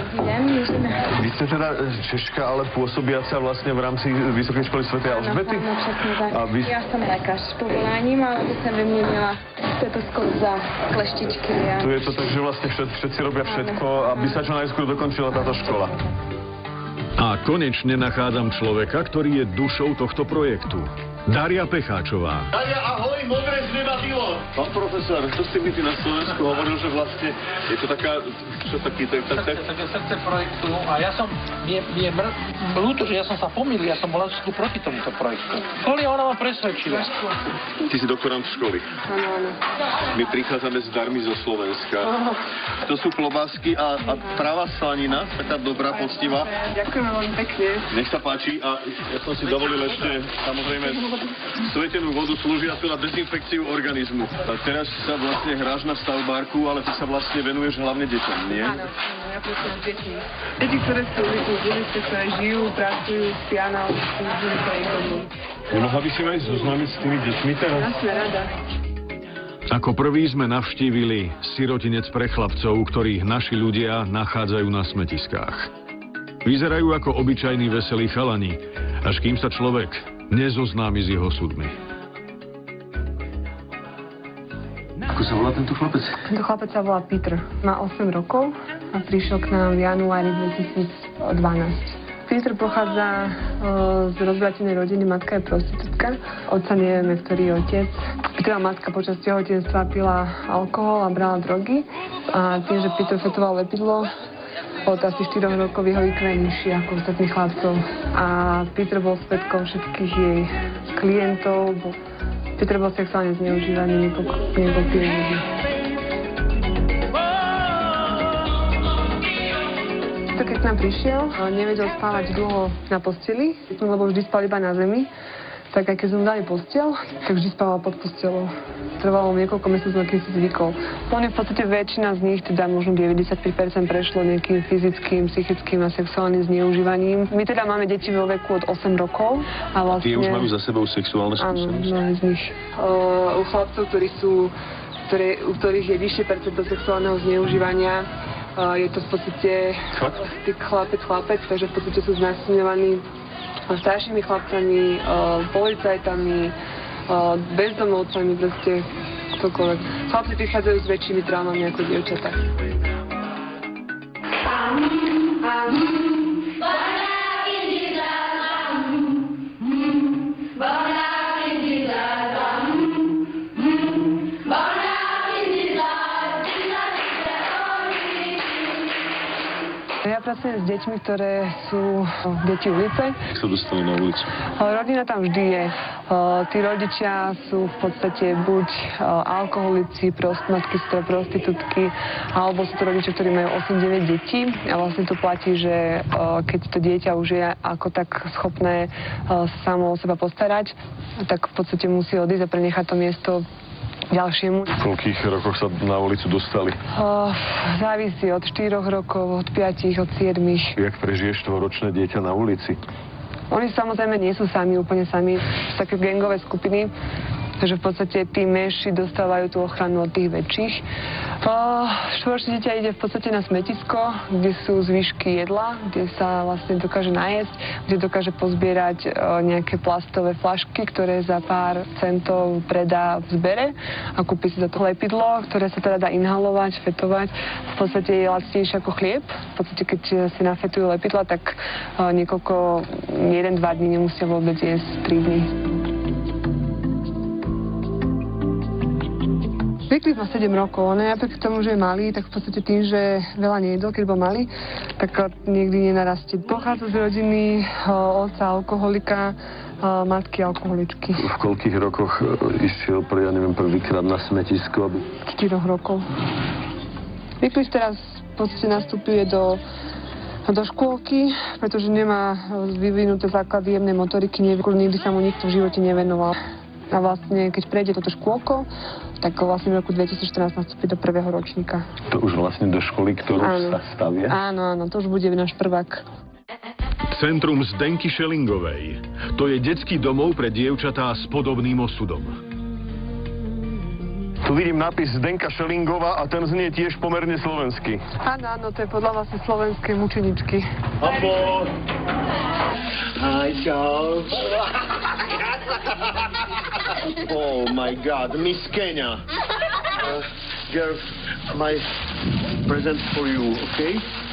Vy ste teda Češka, ale pôsobiaca vlastne v rámci Vysokej školy Sv. Alžbety? Tak. A vy... Ja som lekár s povolaním, ale by som vymienila stetoskop za kleštičky. A... Tu je to tak, že vlastne všet, všetci robia všetko, aby sa čo najskôr dokončila táto škola. A konečne nachádzam človeka, ktorý je dušou tohto projektu. Daria Pecháčová. Daria, ahoj, modré z neba bylo. Pán profesor, čo ste mi ty na Slovensku hovoril, že vlastne je to taká, čo taký, tak, tak, tak, Také srdce projektu a ja som, je, je mr, ľúto, že ja som sa pomýlil, ja som bol až proti tomuto projektu. Kvôli ona ma presvedčila. Ty si doktorant školy. Áno, áno. My prichádzame s darmi zo Slovenska. To sú klobásky a, a práva slanina, taká dobrá, poctivá. Ďakujem veľmi pekne. Nech sa páči a ja som si dovolil ešte, samozrejme, svetenú vodu slúžiacu na dezinfekciu organizmu. A teraz sa vlastne hráš na stavbárku, ale ty sa vlastne venuješ hlavne deťom, nie? Áno, ja pracujem s deťmi. Deti, ktoré sú v deťmi, ktoré žijú, pracujú, spia na ulici. Nemohla by si ma ísť zoznámiť s tými deťmi teraz? Jasne, rada. Ako prvý sme navštívili sirotinec pre chlapcov, ktorých naši ľudia nachádzajú na smetiskách. Vyzerajú ako obyčajní veselí chalani, až kým sa človek nezoznámi s jeho súdmi. Ako sa volá tento chlapec? Tento chlapec sa volá Peter. Má 8 rokov a prišiel k nám v januári 2012. Peter pochádza z rozvratenej rodiny, matka je prostitútka. Otca nevieme, ktorý je otec. Petrova matka počas tehotenstva pila alkohol a brala drogy. A tým, že Peter fetoval lepidlo, od asi 4 rokov jeho IQ je nižší ako ostatných chlapcov. A Peter bol svetkom všetkých jej klientov. Bol- Peter bol sexuálne zneužívaný niekoľkými ľudí. To keď k nám prišiel, nevedel spávať dlho na posteli, lebo vždy spal iba na zemi. Tak aj keď sme mu dali postel, tak vždy spával pod postelou. Trvalo mu niekoľko mesiacov, keď si zvykol. On je v podstate väčšina z nich, teda možno 95% prešlo nejakým fyzickým, psychickým a sexuálnym zneužívaním. My teda máme deti vo veku od 8 rokov. A vlastne... Tie už majú za sebou sexuálne Áno, skúsenosti. mnohí z nich. Uh, u chlapcov, ktorí sú, ktoré, u ktorých je vyššie percento sexuálneho zneužívania, uh, je to v podstate ty chlapec, chlapec, takže v podstate sú znásilňovaní staršími chlapcami, uh, policajtami, uh, bezdomovcami, proste ktokoľvek. Chlapci prichádzajú s väčšími traumami ako dievčatá. Ja pracujem s deťmi, ktoré sú deti ulice. Sa dostali na ulicu? Ale Rodina tam vždy je. Eh, Tí rodičia sú v podstate buď eh, alkoholici, prost, matky sú teda prostitútky, alebo sú to rodičia, ktorí majú 8-9 detí. A vlastne to platí, že eh, keď to dieťa už je ako tak schopné samo o seba postarať, tak v podstate musí odísť a prenechať to miesto ďalšiemu. V koľkých rokoch sa na ulicu dostali? Uh, závisí od 4 rokov, od 5, od 7. Jak prežiješ tvoročné dieťa na ulici? Oni samozrejme nie sú sami, úplne sami. Sú také gangové skupiny, takže v podstate tí menší dostávajú tú ochranu od tých väčších. Štvoročné dieťa ide v podstate na smetisko, kde sú zvyšky jedla, kde sa vlastne dokáže najesť, kde dokáže pozbierať uh, nejaké plastové flašky, ktoré za pár centov predá v zbere a kúpi si za to lepidlo, ktoré sa teda dá inhalovať, fetovať. V podstate je lacnejšie ako chlieb. V podstate, keď si nafetujú lepidla, tak uh, niekoľko, jeden, dva dní nemusia vôbec jesť, tri dní. Vyklid má 7 rokov, on napriek tomu, že je malý, tak v podstate tým, že veľa nejedol, keď bol malý, tak eh, nikdy nenarastie. Pochádza z rodiny uh, otca alkoholika, uh, matky alkoholičky. V koľkých rokoch išiel pre, ja neviem, prvýkrát na smetisko? Aby... 4 rokov. Vyklid teraz v podstate nastupuje do do škôlky, pretože nemá eh, vyvinuté základy jemnej motoriky, nevie- nikdy sa mu nikto v živote nevenoval. A vlastne, keď prejde toto škôlko, tak vlastne v roku 2014 nastúpi do prvého ročníka. To už vlastne do školy, ktorú Áno. sa stavia? Áno, áno, to už bude náš prvák. Centrum Zdenky Šelingovej. To je detský domov pre dievčatá s podobným osudom. Tu vidím nápis Zdenka Šelingová a ten znie tiež pomerne slovensky. Áno, áno, to je podľa vlastne slovenskej mučeničky. Hambo! Hi, čau. Oh my god, Miss Kenya. Uh, girl, my present for you, okay?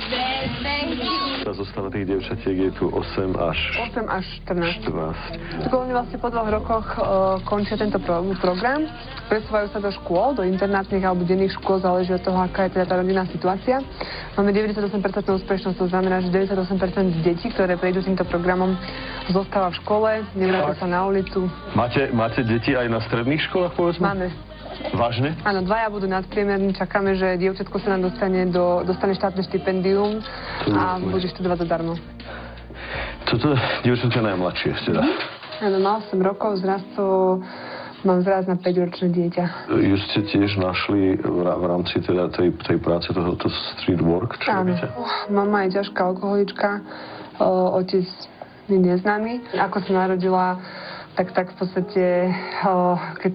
Tá zostava tých dievčatiek je tu 8 až 8 až 14. 14. Tak oni vlastne po dvoch rokoch uh, končia tento pro- program, presúvajú sa do škôl, do internátnych alebo denných škôl, záleží od toho, aká je teda tá rodinná situácia. Máme 98% úspešnosť, to znamená, že 98% detí, ktoré prejdú týmto programom, zostáva v škole, nevrátia sa na ulicu. Máte, máte deti aj na stredných školách, povedzme? Máme. Vážne? Áno, dvaja budú nadpriemerní, čakáme, že dievčatko sa nám dostane, do, dostane štátne štipendium a bude študovať zadarmo. Toto dievčatka je najmladšie teda. Áno, má 8 rokov, zrastol, mám zraz na 5-ročné dieťa. Ju ste tiež našli v, rámci teda tej, tej práce tohoto street work, čo Áno. robíte? Mama je ťažká alkoholička, o, otec je neznámy. Ako sa narodila, tak, tak v podstate, o, keď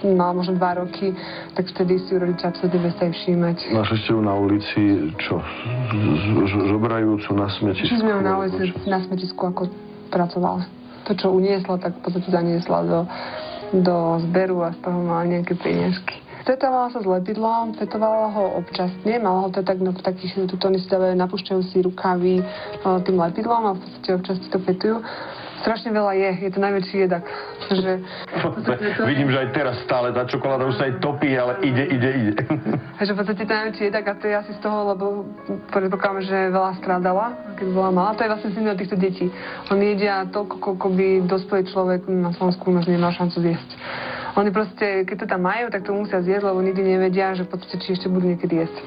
si mala možno dva roky, tak vtedy si ju rodičia absolútne prestali všímať. Našli ste ju na ulici, čo? Žobrajúcu na smetisku? Čiže sme ju na ulici na smetisku ako pracovala. To, čo uniesla, tak v podstate zaniesla do, do zberu a z toho mala nejaké peniažky. Fetovala sa s lepidlom, fetovala ho občasne, mala ho to tak no, takých, tuto oni si dávajú, napúšťajú si rukavy no, tým lepidlom a v podstate občas si to fetujú. Strašne veľa je, je to najväčší jedak. Takže, Vidím, že aj teraz stále tá čokoláda už sa aj topí, ale ide, ide, ide. takže v podstate to najväčší jedak a to je asi z toho, lebo predpokladám, že veľa strádala, keď bola malá. To je vlastne syndrom týchto detí. Oni jedia toľko, koľko by dospelý človek na Slovensku možno nemal šancu zjesť. Oni proste, keď to tam majú, tak to musia zjesť, lebo nikdy nevedia, že v podstate či ešte budú niekedy jesť.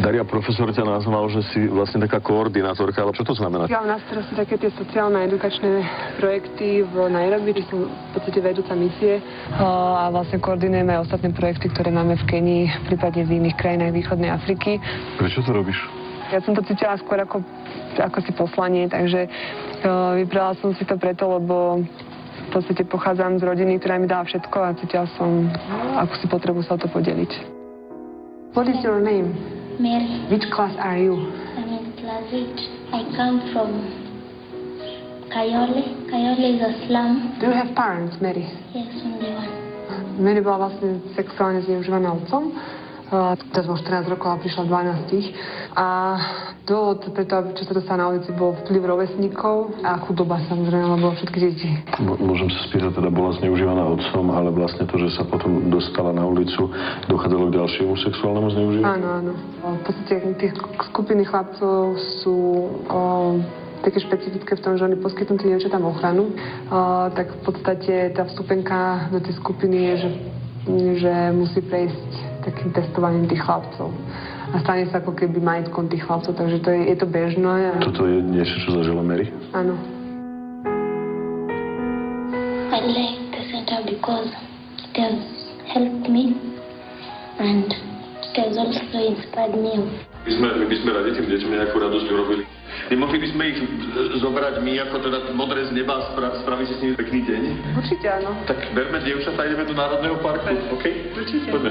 Daria, profesor ťa nazval, že si vlastne taká koordinátorka, ale čo to znamená? Ja mám na starosti také tie sociálne a edukačné projekty v Nairobi, kde som v podstate vedúca misie a vlastne koordinujeme aj ostatné projekty, ktoré máme v Kenii, prípadne v iných krajinách východnej Afriky. Prečo to robíš? Ja som to cítila skôr ako, ako si poslanie, takže vybrala som si to preto, lebo v podstate pochádzam z rodiny, ktorá mi dala všetko a cítila som akú si potrebu sa to podeliť. What is your name? Mary. Which class are you? I'm in class 8. I come from Kayole. Kayole is a slum. Do you have parents, Mary? Yes, only one. Mary bola vlastne sexuálne zneužívaná otcom. Teraz mám 14 rokov a prišla 12. A dôvod preto, čo sa dostala na ulici, bol vplyv rovesníkov a chudoba samozrejme, lebo všetky deti. M- môžem sa spýtať, teda bola zneužívaná otcom, ale vlastne to, že sa potom dostala na ulicu, dochádzalo k ďalšiemu sexuálnemu zneužívaniu? Áno, áno. V podstate tie skupiny chlapcov sú o, také špecifické v tom, že oni poskytnú tým dievčatám ochranu. O, tak v podstate tá vstupenka do tej skupiny je, že, že musí prejsť takým testovaním tých chlapcov. A stane sa ako keby majetkom tých chlapcov, takže to je, je to bežné. A, Toto je niečo, čo zažila Mary? áno. I like the center because it has helped me and it has also inspired me. My sme, my by sme radi tým deťom nejakú radosť urobili. Nemohli by sme ich e, zobrať my ako teda modré z neba a spra- spraviť si s nimi pekný deň? Určite áno. Tak berme dievčatá a ideme do Národného parku, OK? Určite. Poďme.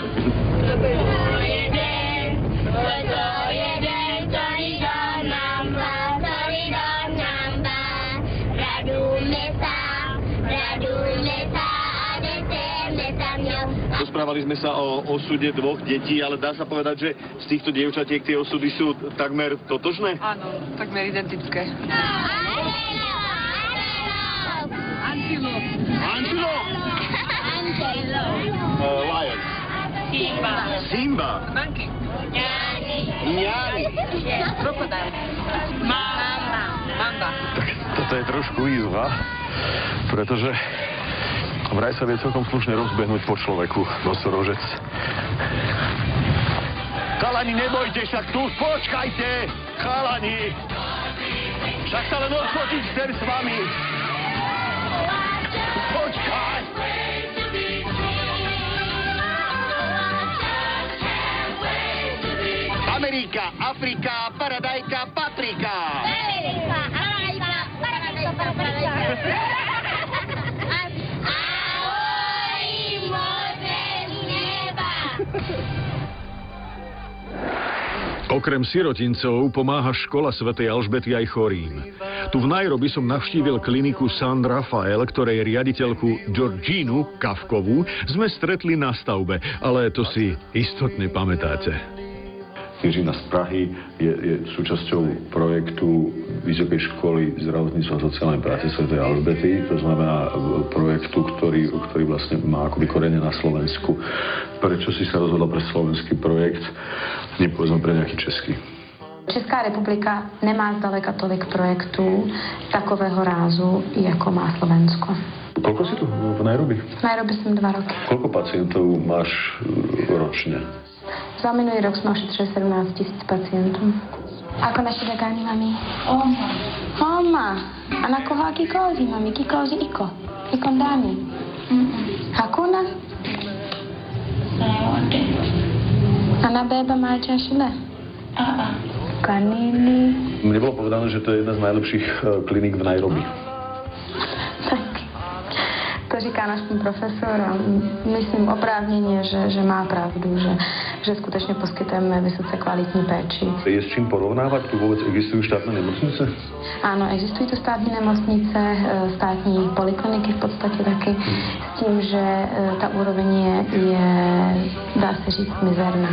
Rozprávali sme sa o osude dvoch detí, ale dá sa povedať, že z týchto dievčatiek tie osudy sú takmer totožné? Áno, takmer identické. Antelope. Uh, lion. Simba. Simba. Monkey. Mamba. Mamba. Toto je trošku výzva, pretože vraj sa vie celkom slušne rozbehnúť po človeku nosorožec. Chalani, nebojte, však tu počkajte! Chalani! Však sa len odfotiť chcem s vami! Počkaj! Amerika, Afrika, paradajka, paprika! Okrem sirotincov pomáha škola svätej Alžbety aj chorým. Tu v Nairobi som navštívil kliniku San Rafael, ktorej riaditeľku Georginu Kavkovú sme stretli na stavbe, ale to si istotne pamätáte. Jiřina z Prahy je, je súčasťou projektu Vysokej školy zdravotníctva a sociálnej práce Sv. Alžbety, to znamená e, projektu, ktorý, ktorý vlastne má akoby korene na Slovensku. Prečo si sa rozhodla pre slovenský projekt, nepovedzme pre nejaký český? Česká republika nemá zdaleka tolik projektů takového rázu, jako má Slovensko. Koľko si tu v Nairobi? V Nairobi jsem dva roky. Koľko pacientov máš e, ročne? Za minulý rok jsme ošetřili 17 tisíc pacientů. Ako naše dagání, mami? Oma. Oma. A na koho aký kouří, mami? Ký kouří Iko? Iko dámy? Hakuna? A na béba má čašile? Kaniny. Mne bolo povedané, že to je jedna z najlepších e, kliník v Nairobi. To říká náš pan profesor a myslím oprávněně, že, že má pravdu, že, že skutečně poskytujeme vysoce kvalitní péči. Je s čím porovnávať? Tu vôbec existujú štátne nemocnice? Ano, existují tu státní nemocnice, e, státní polikliniky v podstatě taky, s tím, že e, ta úroveň je, je dá se říct, mizerná.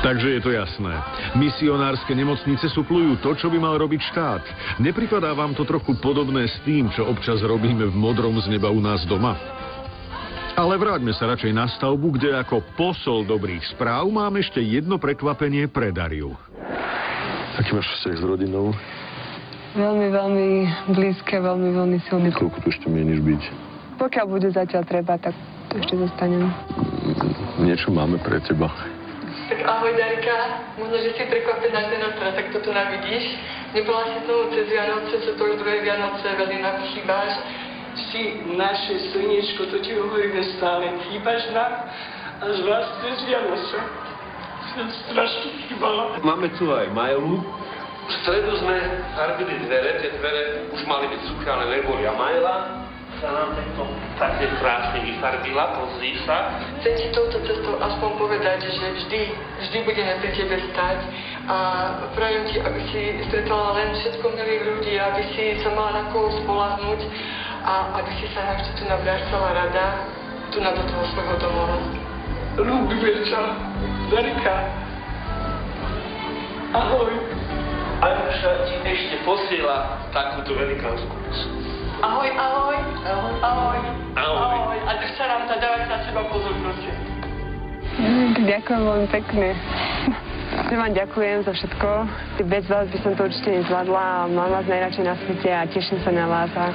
Takže je to jasné. Misionárske nemocnice suplujú to, čo by mal robiť štát. Nepripadá vám to trochu podobné s tým, čo občas robíme v modrom z neba u nás doma? Ale vráťme sa radšej na stavbu, kde ako posol dobrých správ mám ešte jedno prekvapenie pre Dariu. Aký máš vzťah s rodinou? Veľmi, veľmi blízke, veľmi, veľmi silný. Koľko tu ešte mieniš byť? Pokiaľ bude zatiaľ treba, tak tu ešte zostanem. Niečo máme pre teba. Tak ahoj Darka, možno, že si prekvapená žena, ktorá takto tu navidíš. Nebola si tu cez Vianoce, sa to už druhé Vianoce, veľmi nám chýbaš. Si naše slniečko, to ti hovoríme stále, chýbaš nám a zvlášť cez Vianoce. Som strašne chýbala. Máme tu aj Majlu. V stredu sme farbili dvere, tie dvere už mali byť suché, ale neboli. A Majla sa nám tento také krásne vyfarbila, pozri sa. Chcem ti touto cestou aspoň povedať, že vždy, vždy budeme pri tebe stať a prajem ti, aby si stretala len všetko milých ľudí, aby si sa mala na koho spolahnúť a aby si sa ešte tu navracala rada, tu na do toho svojho domova. Ľúbime ťa, Darika. Ahoj. Ajuša ti ešte posiela takúto velikánsku pusu. Ahoj, ahoj. Ahoj. Ahoj. Ahoj. Ahoj. A chce nám to dávať na seba pozor, prosím. Ďakujem veľmi pekne. Ja vám ďakujem za všetko. Bez vás by som to určite nezvládla a mám vás najradšej na svete a teším sa na vás a,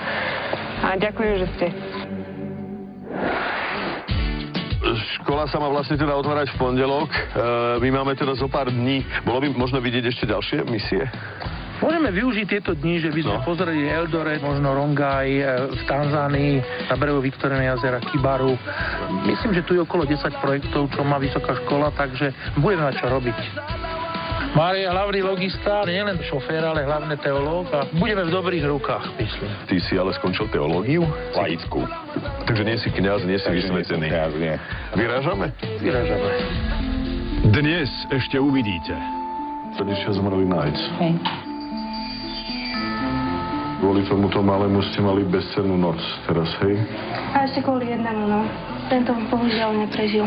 a ďakujem, že ste. Škola sa má vlastne teda otvárať v pondelok. E, my máme teda zo pár dní. Bolo by možno vidieť ešte ďalšie misie? Môžeme využiť tieto dni, že by sme no. pozreli Eldoret, možno Rongai e, v Tanzánii, na brehu Viktorina jazera Kibaru. Myslím, že tu je okolo 10 projektov, čo má vysoká škola, takže budeme mať čo robiť. Mária je hlavný logista, nielen šofér, ale hlavne teológ a budeme v dobrých rukách, myslím. Ty si ale skončil teológiu? Laickú. Takže nie si kňaz, nie si vysvetený. Vyrážame? Vyrážame. Dnes ešte uvidíte. Rodičia zomreli na AIDS. Hej. Kvôli tomuto malému ste mali bezcennú noc teraz, hej? A ešte kvôli jednému, no. Tento bohužiaľ neprežil.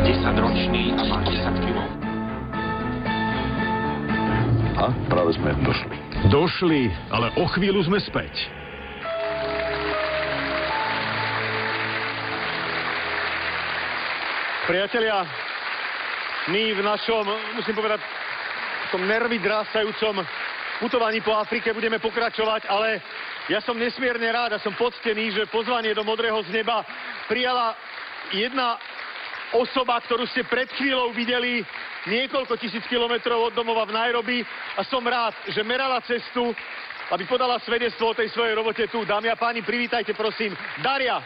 10-ročný a má 10 kg. A práve sme došli. Došli, ale o chvíľu sme späť. Priatelia, my v našom, musím povedať, v tom nervy drásajúcom putovaní po Afrike budeme pokračovať, ale ja som nesmierne rád a som poctený, že pozvanie do Modrého z neba prijala jedna osoba, ktorú ste pred chvíľou videli niekoľko tisíc kilometrov od domova v Nairobi a som rád, že merala cestu, aby podala svedectvo o tej svojej robote tu. Dámy a páni, privítajte prosím Daria.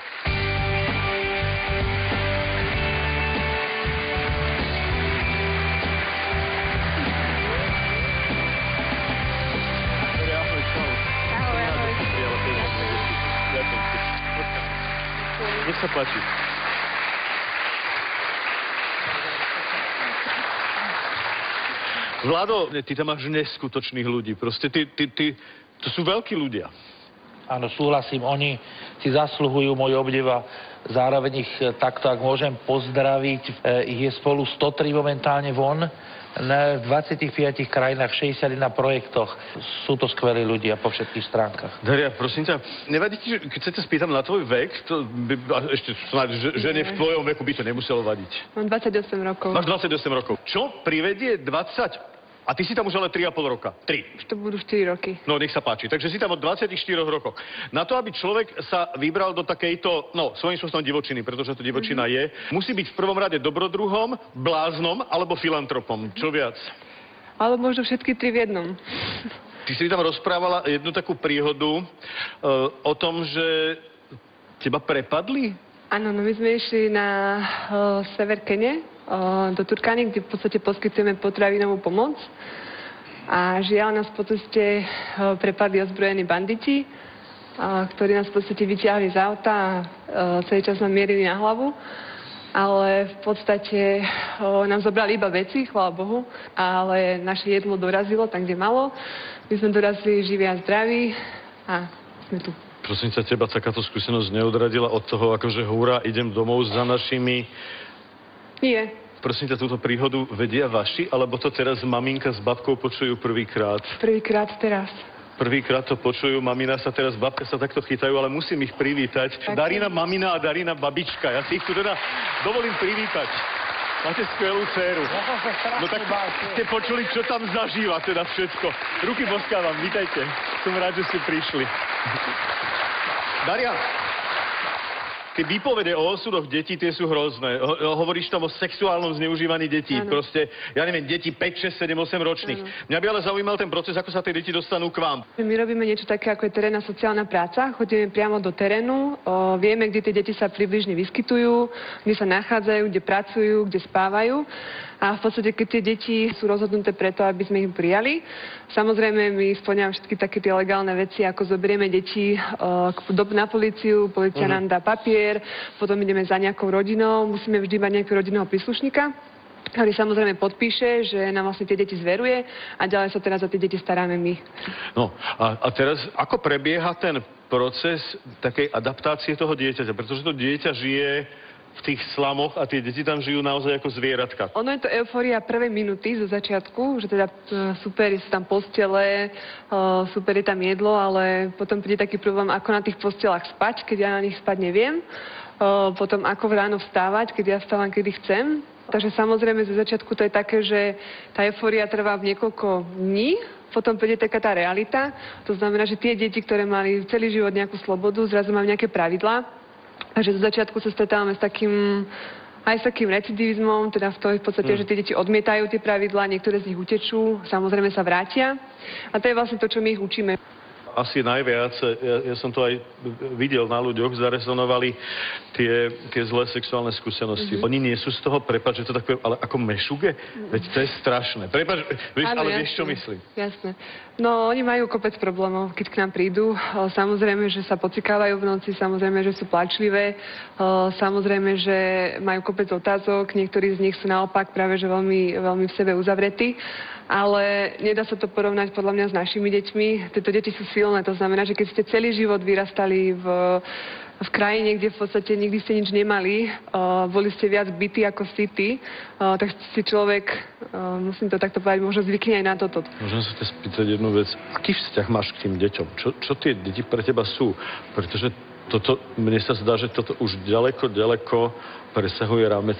Nech sa páči. Vlado, ty tam máš neskutočných ľudí. Proste ty, ty, ty, to sú veľkí ľudia. Áno, súhlasím, oni si zasluhujú môj obdiv a zároveň ich takto, ak môžem pozdraviť, e, ich je spolu 103 momentálne von, na 25 krajinách, 61 projektoch. Sú to skvelí ľudia po všetkých stránkach. Daria, prosím ťa, nevadí ti, že keď sa ťa spýtam na tvoj vek, to by, a ešte snáď, že, žene v tvojom veku by to nemuselo vadiť. Mám 28 rokov. Máš 28 rokov. Čo privedie 20 a ty si tam už ale 3,5 roka. 3. Už to budú 4 roky. No, nech sa páči. Takže si tam od 24 rokov. Na to, aby človek sa vybral do takejto, no, svojím spôsobom divočiny, pretože to divočina mm-hmm. je, musí byť v prvom rade dobrodruhom, bláznom alebo filantropom. Čo viac? Ale možno všetky tri v jednom. Ty si tam rozprávala jednu takú príhodu uh, o tom, že teba prepadli? Áno, no my sme išli na uh, sever Kene, do Turkany, kde v podstate poskytujeme potravinovú pomoc. A žiaľ nás po ceste prepadli ozbrojení banditi, ktorí nás v podstate vyťahli z auta a celý čas nám mierili na hlavu. Ale v podstate nám zobrali iba veci, chvála Bohu, ale naše jedlo dorazilo tam, kde malo. My sme dorazili živí a zdraví a sme tu. Prosím sa, teba takáto skúsenosť neodradila od toho, akože húra, idem domov za našimi nie. Prosím ťa, túto príhodu vedia vaši, alebo to teraz maminka s babkou počujú prvýkrát? Prvýkrát teraz. Prvýkrát to počujú, mamina sa teraz, babka sa takto chytajú, ale musím ich privítať. Tak. Darina mamina a Darina babička. Ja si ich tu teda dovolím privítať. Máte skvelú dceru. No tak ste počuli, čo tam zažíva teda všetko. Ruky boskávam, vítajte. Som rád, že ste prišli. Daria, Tie výpovede o osudoch detí, tie sú hrozné. Ho, hovoríš tam o sexuálnom zneužívaní detí. Ano. Proste, ja neviem, deti 5, 6, 7, 8 ročných. Ano. Mňa by ale zaujímal ten proces, ako sa tie deti dostanú k vám. My robíme niečo také, ako je terénna sociálna práca. Chodíme priamo do terénu, o, vieme, kde tie deti sa približne vyskytujú, kde sa nachádzajú, kde pracujú, kde spávajú. A v podstate, keď tie deti sú rozhodnuté preto, aby sme ich prijali, samozrejme my splňame všetky také tie legálne veci, ako zoberieme deti uh, na policiu, policia uh-huh. nám dá papier, potom ideme za nejakou rodinou, musíme vždy mať nejakého rodinného príslušníka, ktorý samozrejme podpíše, že nám vlastne tie deti zveruje a ďalej sa teraz za tie deti staráme my. No a, a teraz ako prebieha ten proces takej adaptácie toho dieťaťa? Pretože to dieťa žije v tých slamoch a tie deti tam žijú naozaj ako zvieratka. Ono je to euforia prvej minúty zo začiatku, že teda e, super sú tam postele, e, super je tam jedlo, ale potom príde taký problém, ako na tých postelách spať, keď ja na nich spať neviem. E, potom ako v ráno vstávať, keď ja vstávam, kedy chcem. Takže samozrejme zo začiatku to je také, že tá euforia trvá v niekoľko dní, potom príde taká tá realita. To znamená, že tie deti, ktoré mali celý život nejakú slobodu, zrazu majú nejaké pravidlá, Takže zo začiatku sa stretávame s takým aj s takým recidivizmom, teda v, to, v podstate, Mm. že tie deti odmietajú tie pravidlá, niektoré z nich utečú, samozrejme sa vrátia. A to je vlastne to, čo my ich učíme. Asi najviac, ja, ja som to aj videl na ľuďoch, zarezonovali tie, tie zlé sexuálne skúsenosti. Mhm. Mm-hmm. Oni nie sú z toho, prepáč, že to tak poviem, ale ako mešuge? Veď to je strašné. Prepáč, vieš, Áno, ale jasne. vieš, čo myslím? Jasné. No, oni majú kopec problémov, keď k nám prídu. O, Samozrejme, že sa pocikávajú v noci, samozrejme, že sú plačlivé, samozrejme, že majú kopec otázok, niektorí z nich sú naopak práve že veľmi, veľmi v sebe uzavretí. Ale nedá sa to porovnať podľa mňa s našimi deťmi. Tieto deti sú silné, to znamená, že keď ste celý život vyrastali v, v krajine, kde v podstate nikdy ste nič nemali, uh, boli ste viac bytí ako city, uh, tak si človek, uh, musím to takto povedať, možno zvykne aj na toto. Môžem sa ťa spýtať jednu vec. Aký vzťah máš k tým deťom? Čo, čo tie deti pre teba sú? Pretože toto, mne sa zdá, že toto už ďaleko, ďaleko presahuje rámec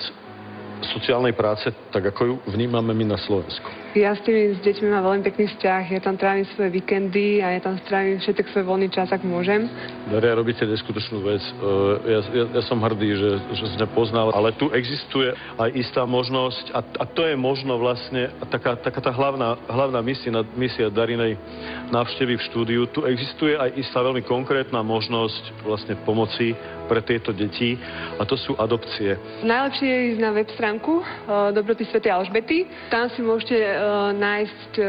sociálnej práce, tak ako ju vnímame my na Slovensku. Ja s tými s deťmi mám veľmi pekný vzťah, ja tam trávim svoje víkendy a ja tam strávim všetok svoj voľný čas, ak môžem. Daria, robíte neskutočnú vec. E, Ja, ja, ja som hrdý, že, že ťa poznal, ale tu existuje aj istá možnosť a, a to je možno vlastne taká, taká tá hlavná, hlavná misia, misia Darinej návštevy v štúdiu. Tu existuje aj istá veľmi konkrétna možnosť vlastne pomoci pre tieto deti a to sú adopcie. Najlepšie je ísť na web stránku uh, Dobroty Svetej Alžbety. Tam si môžete nájsť, uh,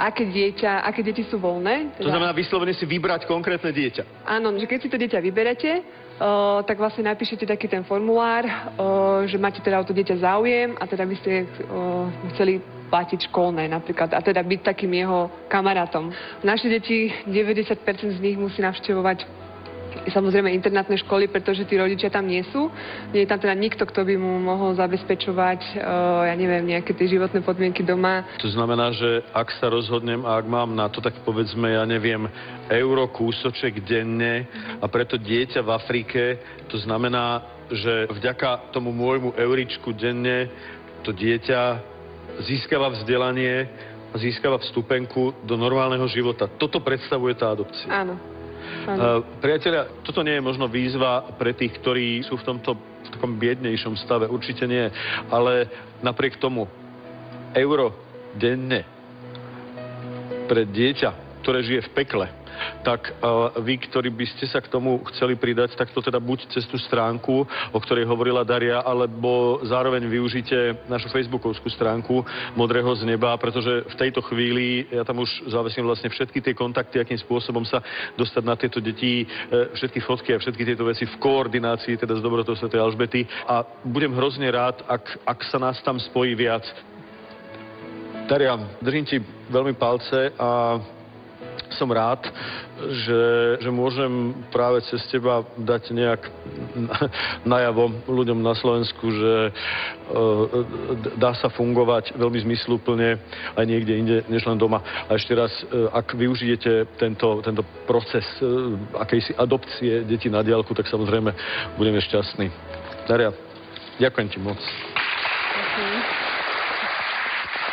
aké dieťa, aké deti sú voľné. To znamená vyslovene si vybrať konkrétne dieťa. Áno, že keď si to dieťa vyberete, uh, tak vlastne napíšete taký ten formulár, uh, že máte teda o to dieťa záujem a teda by ste uh, chceli platiť školné napríklad a teda byť takým jeho kamarátom. Naše deti, 90% z nich musí navštevovať samozrejme internátne školy, pretože tí rodičia tam nie sú. Nie je tam teda nikto, kto by mu mohol zabezpečovať, uh, ja neviem, nejaké tie životné podmienky doma. To znamená, že ak sa rozhodnem a ak mám na to, tak povedzme, ja neviem, euro kúsoček denne a preto dieťa v Afrike, to znamená, že vďaka tomu môjmu euričku denne to dieťa získava vzdelanie a získava vstupenku do normálneho života. Toto predstavuje tá adopcia. Áno. Uh, priatelia, toto nie je možno výzva pre tých, ktorí sú v tomto takom biednejšom stave. Určite nie. Ale napriek tomu euro denne pre dieťa, ktoré žije v pekle, tak uh, vy, ktorí by ste sa k tomu chceli pridať, tak to teda buď cez tú stránku, o ktorej hovorila Daria, alebo zároveň využite našu facebookovskú stránku Modrého z neba, pretože v tejto chvíli ja tam už zavesím vlastne všetky tie kontakty, akým spôsobom sa dostať na tieto deti, e, všetky fotky a všetky tieto veci v koordinácii teda s dobrotou Sv. Alžbety a budem hrozne rád, ak, ak sa nás tam spojí viac. Daria, držím ti veľmi palce a som rád, že, že môžem práve cez teba dať nejak najavo ľuďom na Slovensku, že e, dá sa fungovať veľmi zmysluplne aj niekde inde, než len doma. A ešte raz, e, ak využijete tento, tento proces e, akejsi adopcie detí na diálku, tak samozrejme budeme šťastní. Daria, ďakujem ti moc.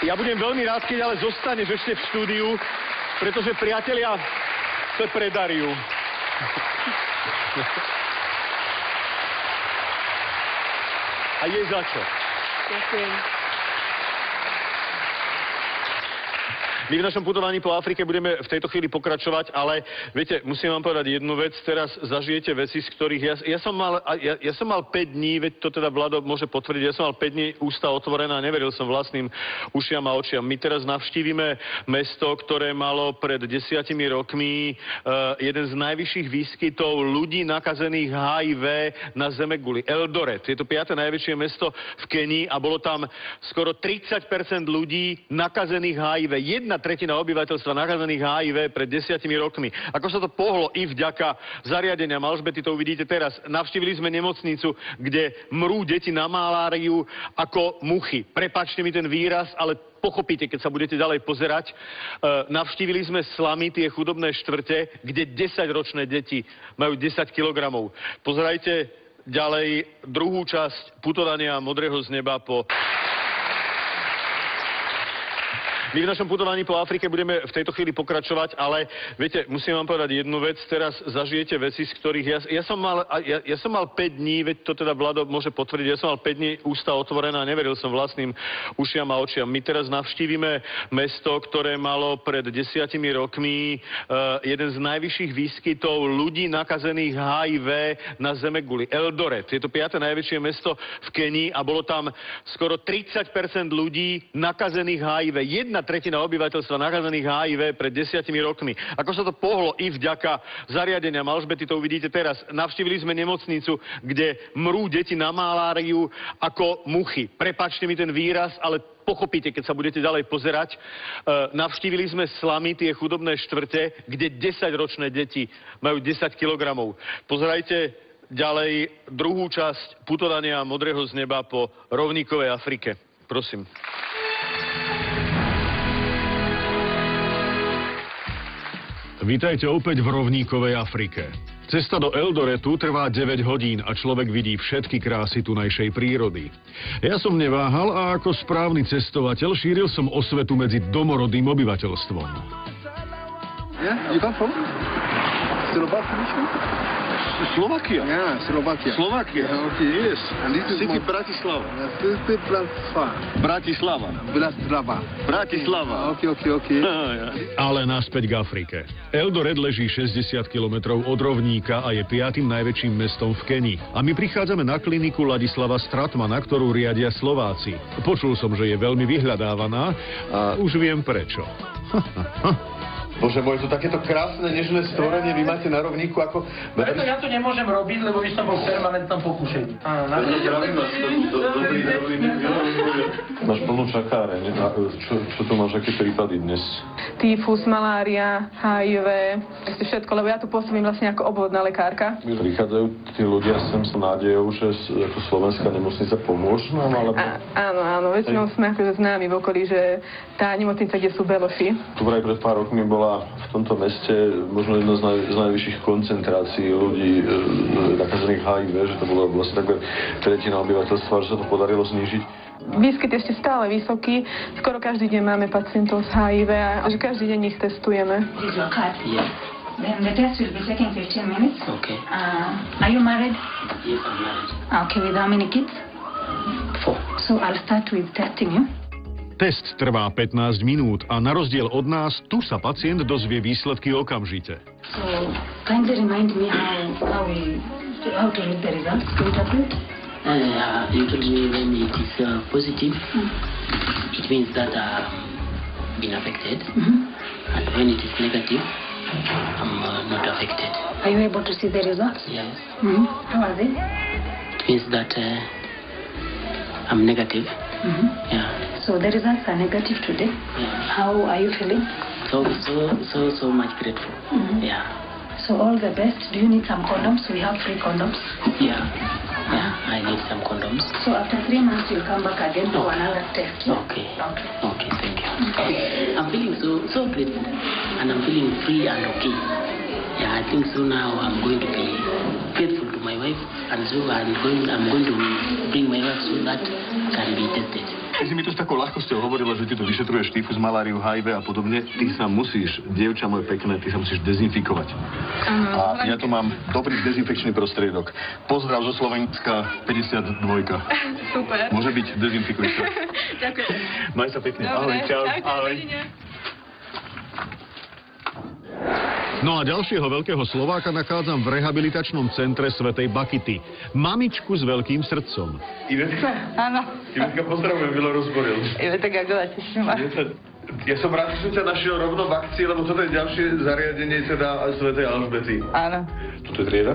Ja budem veľmi rád, keď ale zostaneš ešte v štúdiu, pretože priatelia, to je pre Dariu. A je za čo. Ďakujem. My v našom putovaní po Afrike budeme v tejto chvíli pokračovať, ale viete, musím vám povedať jednu vec. Teraz zažijete veci, z ktorých ja, ja, som, mal, ja, ja som mal 5 dní, veď to teda Vlado môže potvrdiť, ja som mal 5 dní ústa otvorené a neveril som vlastným ušiam a očiam. My teraz navštívime mesto, ktoré malo pred desiatimi rokmi uh, jeden z najvyšších výskytov ľudí nakazených HIV na Zemeguli. Eldoret. Je to piaté najväčšie mesto v Kenii a bolo tam skoro 30% ľudí nakazených HIV. Jedna tretina obyvateľstva nakazených HIV pred desiatimi rokmi. Ako sa to pohlo i vďaka zariadeniam Alžbety, to uvidíte teraz. Navštívili sme nemocnicu, kde mrú deti na maláriu ako muchy. Prepačte mi ten výraz, ale pochopíte, keď sa budete ďalej pozerať. E, navštívili sme slamy, tie chudobné štvrte, kde 10-ročné deti majú 10 kilogramov. Pozerajte ďalej druhú časť putovania Modrého z neba po My v našom putovaní po Afrike budeme v tejto chvíli pokračovať, ale viete, musím vám povedať jednu vec. Teraz zažijete veci, z ktorých ja, ja, som, mal, ja, ja som mal 5 dní, veď to teda Vlado môže potvrdiť, ja som mal 5 dní ústa otvorené a neveril som vlastným ušiam a očiam. My teraz navštívime mesto, ktoré malo pred desiatimi rokmi uh, jeden z najvyšších výskytov ľudí nakazených HIV na Zemeguli. Eldoret. Je to piate najväčšie mesto v Kenii a bolo tam skoro 30% ľudí nakazených HIV. Jedna tretina obyvateľstva nakazených HIV pred desiatimi rokmi. Ako sa to pohlo i vďaka zariadeniam Alžbety, to uvidíte teraz. Navštívili sme nemocnicu, kde mrú deti na maláriu ako muchy. Prepačte mi ten výraz, ale pochopíte, keď sa budete ďalej pozerať. E, navštívili sme slamy, tie chudobné štvrte, kde 10-ročné deti majú 10 kilogramov. Pozerajte ďalej druhú časť putovania modrého z neba po rovníkovej Afrike. Prosím. Vítajte opäť v rovníkovej Afrike. Cesta do Eldoretu trvá 9 hodín a človek vidí všetky krásy tunajšej prírody. Ja som neváhal a ako správny cestovateľ šíril som osvetu medzi domorodým obyvateľstvom. Yeah? Slovakia? Yeah, Slovakia. Slovakia. Yeah, okay. Yes. And this is City my- Bratislava. City Bratislava. Bratislava. Bratislava. Bratislava. Okay, okay, okay. Ale naspäť k Afrike. Eldoret leží 60 kilometrov od rovníka a je piatým najväčším mestom v Kenii. A my prichádzame na kliniku Ladislava Stratmana, ktorú riadia Slováci. Počul som, že je veľmi vyhľadávaná a už viem prečo. Bože môj, to takéto krásne, nežné stvorenie vy máte na rovníku ako... Preto ja to nemôžem robiť, lebo by som bol v permanentnom pokušení. Máš plnú čakáreň. Čo, čo tu máš, aké prípady dnes? Tyfus, malária, HIV, ešte všetko, lebo ja tu pôsobím vlastne ako obvodná lekárka. Prichádzajú tí ľudia sem s nádejou, že ako slovenská nemocnica pomôže nám, alebo... A, áno, áno, väčšinou sme akože známi v okolí, že tá nemocnica, kde sú beloši. Tu vraj pred pár rokmi bola v tomto meste možno jedna z, naj, z najvyšších koncentrácií ľudí e, nakazených HIV, že to bolo vlastne takmer tretina obyvateľstva, že sa to podarilo znížiť. Výskyt je ešte stále vysoký. Skoro každý deň máme pacientov s HIV a že každý deň ich testujeme. Then the test will be taking 15 minutes. Okay. Uh, are you married? Yes, I'm married. Okay, with how many kids? Four. So I'll start with testing you. Test trvá 15 minút a na rozdiel od nás, tu sa pacient dozvie výsledky okamžite. So kindly remind me how, how we how to read the results. Interpret. Uh, you told me when it is uh, positive, it means that I've been affected. And when it is negative, I'm uh, not affected. Are you able to see the results? Yes. hmm How are they? It means that uh, I'm negative. Hmm Yeah. So the results are negative today. How are you feeling? So, so, so, so much grateful. Mhm. Yeah. So all the best. Do you need some condoms? We have free condoms. Yeah. Yeah. I need some condoms. So after three months, you'll come back again for another test. yeah? Okay. Okay, thank you. I'm feeling so so grateful, and I'm feeling free and okay. Yeah, I think so now I'm going to be faithful to my wife, and so I'm going I'm going to bring my wife so that can be tested. Ty si mi tu s takou ľahkosťou hovorila, že ty tu vyšetruješ tyfus, maláriu, HIV a podobne. Ty sa musíš, dievča moje pekné, ty sa musíš dezinfikovať. A ja tu mám dobrý dezinfekčný prostriedok. Pozdrav zo Slovenska 52. Super. Môže byť dezinfikujúca. Ďakujem. Maj sa pekne. Dobre, Ahoj, čau. čaute, Ahoj. No a ďalšieho veľkého Slováka nachádzam v rehabilitačnom centre Svetej Bakity. Mamičku s veľkým srdcom. Ivetka? Áno. Ivetka, pozdravujem, Milo rozboril. Ive, tak ako. Ja som rád, že som ťa našiel rovno v akcii, lebo toto je ďalšie zariadenie teda Svetej Alžbety. Áno. Toto je trieda?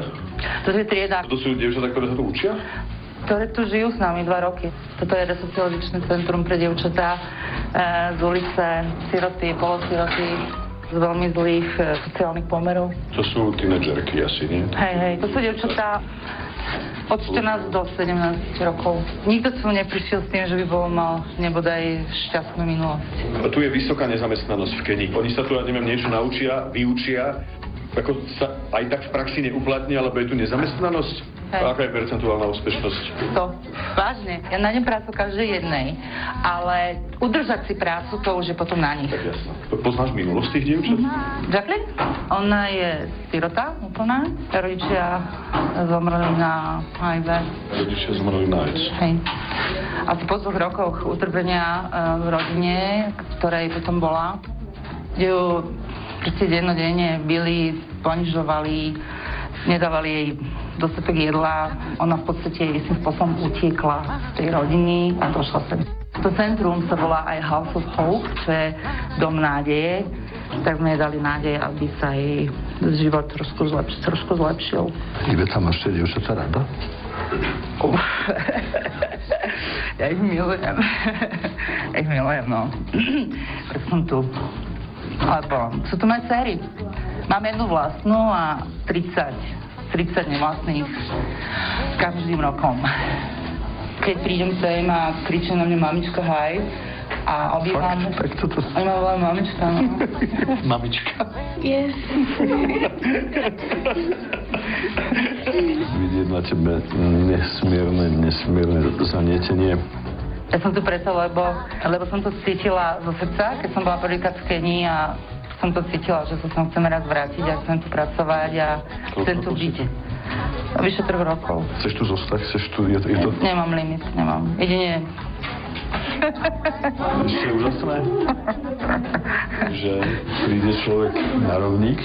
Toto je trieda, To sú dievčatá, ktoré sa tu učia? ktoré tu žijú s nami dva roky. Toto je resocializačné centrum pre dievčatá e, z ulice, siroty, polosiroty, z veľmi zlých e, sociálnych pomerov. To sú tínedžerky asi, nie? Hej, hej, to sú dievčatá od 14 do 17 rokov. Nikto tu neprišiel s tým, že by bol mal nebodaj šťastnú minulosť. A tu je vysoká nezamestnanosť v Kenii. Oni sa tu, ja neviem, niečo naučia, vyučia, ako sa aj tak v praxi neuplatnia, lebo je tu nezamestnanosť. Hej. Aká je percentuálna úspešnosť? To, vážne. Ja nájdem prácu každej jednej, ale udržať si prácu, to už je potom na nich. Tak jasno. Poznáš minulosť tých dievčat? Jacqueline? Ona je sirota úplná. Rodičia zomreli na HIV. Rodičia zomreli na AIDS. Hej. Asi po dvoch rokoch utrpenia e, v rodine, ktorej potom bola, ju proste dennodenne byli, ponižovali, nedávali jej dostatok jedla. Ona v podstate istým spôsobom utiekla z tej rodiny a došla sem. To centrum sa volá aj House of Hope, čo je dom nádeje. Tak sme jej dali nádej, aby sa jej život trošku, zlepš- trošku zlepšil. Iveta, máš tie dievčatá rada? Ja ich milujem. ja ich milujem, no. Preto som tu. Lebo sú tu moje dcery. Mám jednu vlastnú a 30, 30 nevlastných každým rokom. Keď prídem sem a kričia na mňa mamička haj a obývam... Tak toto... Oni ma volajú mamička, no. Mamička. Yes. Vidieť na tebe nesmierne, nesmierne zanietenie. Ja som tu preto, lebo, lebo som to cítila zo srdca, keď som bola prvýkrát v Kenii a som to cítila, že sa sem chcem raz vrátiť a chcem tu pracovať a chcem tu byť. Vyše troch rokov. Chceš tu zostať? Chceš tu... Je to, je to... Nemám limit, nemám. Jedine... Ešte úžasné, že príde človek na rovník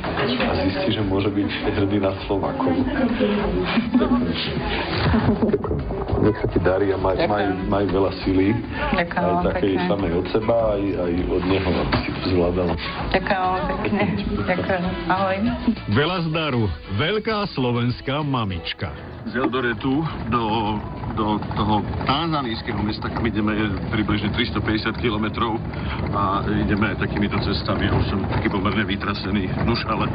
a zistí, že môže byť hrdý na Slovákov. Nech sa ti darí a maj, maj, maj veľa síly. Ďakujem Aj takej pekne. samej od seba, aj, aj od neho, aby si to zvládala. Ďakujem vám pekne. Ďakujem. Ahoj. Veľa zdaru. Veľká slovenská mamička. Z Eldoretu do, do toho tanzanijského mesta, kam ideme, je približne 350 kilometrov a ideme aj takýmito cestami. Ja už som taký pomerne vytrasený. Nuž, ale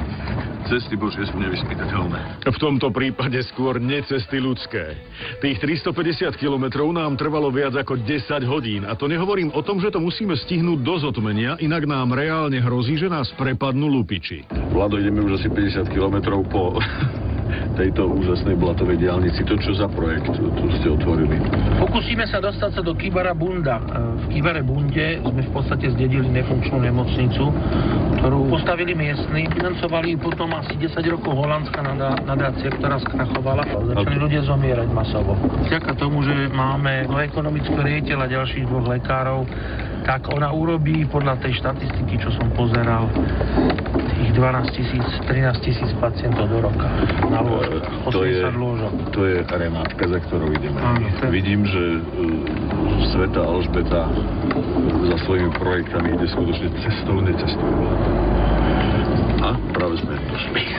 cesty Božie sú nevyspytateľné. V tomto prípade skôr necesty ľudské. Tých 350 kilometrov nám trvalo viac ako 10 hodín. A to nehovorím o tom, že to musíme stihnúť do zotmenia, inak nám reálne hrozí, že nás prepadnú lupiči. Vlado, ideme už asi 50 kilometrov po tejto úžasnej blatovej diálnici. To čo za projekt tu ste otvorili? Pokúsime sa dostať sa do Kibara Bunda. E, V Kibare Bunde sme v podstate zdedili nefunkčnú nemocnicu, ktorú postavili miestni. Financovali potom asi 10 rokov holandská nadá- nadácia, ktorá skrachovala. Začali ľudia zomierať masovo. Vďaka tomu, že máme do ekonomického riaditeľa ďalších dvoch lekárov, tak ona urobí podľa tej štatistiky, čo som pozeral, tých 12 tisíc, 13 tisíc pacientov do roka na lôžko. To je, 80 lôžok. to je Renátka, za ktorou ideme. Áno, je- Vidím, že uh, Sveta Alžbeta za svojimi projektami ide skutočne cestou necestou. A práve sme došli.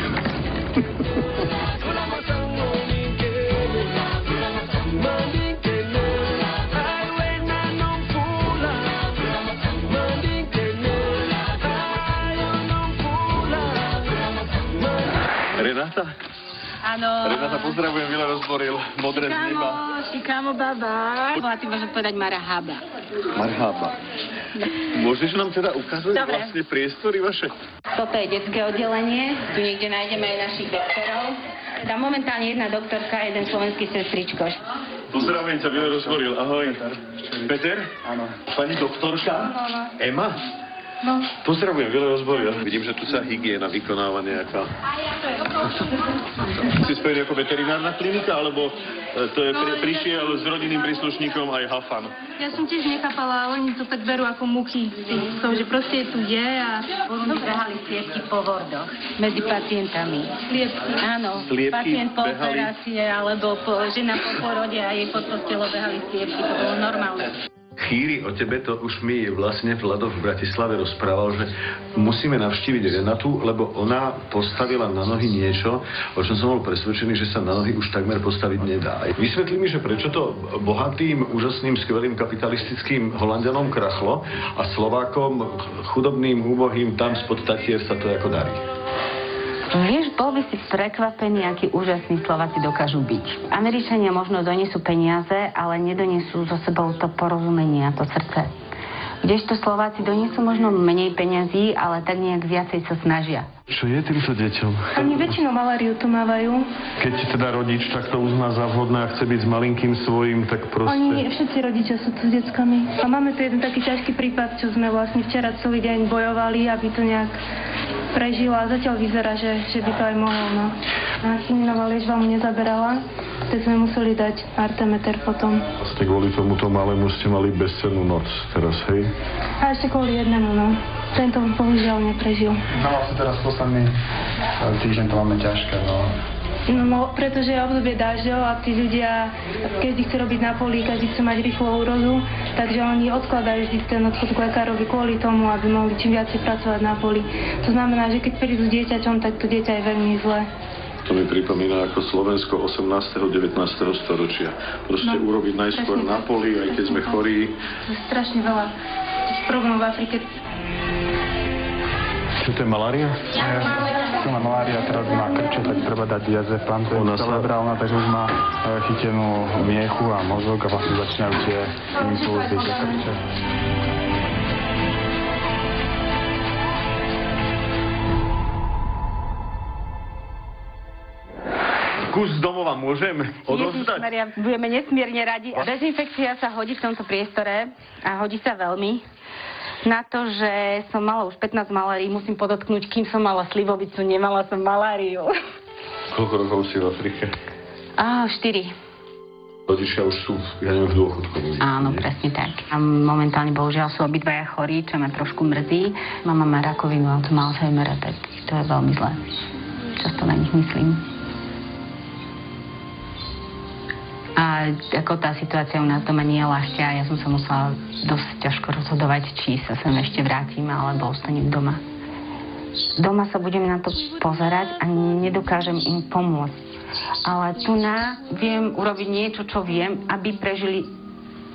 Renáta? Áno. Renáta, pozdravujem, Vila rozboril, modré z neba. Šikamo, baba. Bola ty môžem povedať marahaba. Marhaba. Môžeš nám teda ukázať Dobre. vlastne priestory vaše? Toto je detské oddelenie. Tu niekde nájdeme aj našich doktorov. Teda momentálne jedna doktorka, jeden slovenský sestričko. Pozdravujem ťa, Vila rozboril, ahoj. Peter? Áno. Pani doktorka? Áno. Ema? No. Pozdravujem, Vila rozboril. Vidím, že tu sa hygiena vykonáva nejaká. Si spojený ako veterinárna klinika, alebo e, to je, pri, prišiel s rodinným príslušníkom aj Hafan? Ja som tiež nechápala, ale oni to tak berú ako muchy. To, že proste tu je a... Oni behali sliepky po vordoch medzi pacientami. Sliepky? Áno. Sliepky Pacient po behali? operácie alebo po, žena po porode a jej pod postelo behali sliepky. To bolo normálne. Chýri o tebe to už mi vlastne Vlado v Bratislave rozprával, že musíme navštíviť Renatu, lebo ona postavila na nohy niečo, o čom som bol presvedčený, že sa na nohy už takmer postaviť nedá. Vysvetlí mi, že prečo to bohatým, úžasným, skvelým kapitalistickým Holandianom krachlo a Slovákom, chudobným, úbohým, tam spod Tatier sa to ako darí. Vieš, bol by si prekvapený, akí úžasní Slováci dokážu byť. Američania možno donesú peniaze, ale nedonesú so sebou to porozumenie a to srdce. Kdežto Slováci donesú možno menej peňazí, ale tak nejak viacej sa snažia. Čo je týmto deťom? Oni väčšinou maláriu tu mávajú. Keď teda rodič takto uzná za vhodné a chce byť s malinkým svojím, tak proste... Oni, všetci rodičia sú tu s deckami. A máme tu jeden taký ťažký prípad, čo sme vlastne včera celý deň bojovali, aby to nejak prežil a zatiaľ vyzerá, že, že by to aj mohol. No. A chininová liečba mu nezaberala, tak sme museli dať artemeter potom. Vlastne kvôli tomuto malému ste mali bezcennú noc teraz, hej? A ešte kvôli jednému, no. Tento bohužiaľ neprežil. No vlastne teraz posledný týždeň to máme ťažké, no. No, pretože je obdobie dažďov a tí ľudia, každý chce robiť na poli, každý chce mať rýchlu úrodu, takže oni odkladajú vždy ten odchod k lekárovi kvôli tomu, aby mohli čím viacej pracovať na poli. To znamená, že keď prídu s dieťaťom, tak to dieťa je veľmi zlé. To mi pripomína ako Slovensko 18. 19. storočia. Proste No, urobiť najskôr na poli, aj keď sme chorí. To je strašne veľa problémov v Afrike. Čo to je malária? Tu má malária, teraz má krče, tak treba dať diazepam, to je Ona sa- cerebrálna, takže už má e, chytenú miechu a mozog a vlastne začínajú tie impulzy, tie krče. Kus domova môžem odovzdať? Ježišmaria, budeme nesmierne radi. A dezinfekcia sa hodí v tomto priestore a hodí sa veľmi. Na to, že som mala už 15 malárií, musím podotknúť, kým som mala slivovicu, nemala som maláriu. Koľko rokov si v Afrike? Á, 4. Rodičia už sú, ja neviem, v dôchodku. Áno, presne tak. A momentálne bohužiaľ sú obidvaja chorí, čo ma trošku mrzí. Mama má rakovinu a to má Alzheimera, tak to je veľmi zlé. Často na nich myslím. Ako tá situácia u nás doma nie je ľahká, ja som sa musela dosť ťažko rozhodovať, či sa sem ešte vrátim, alebo ostanem doma. Doma sa budem na to pozerať a nedokážem im pomôcť. Ale tu na viem urobiť niečo, čo viem, aby prežili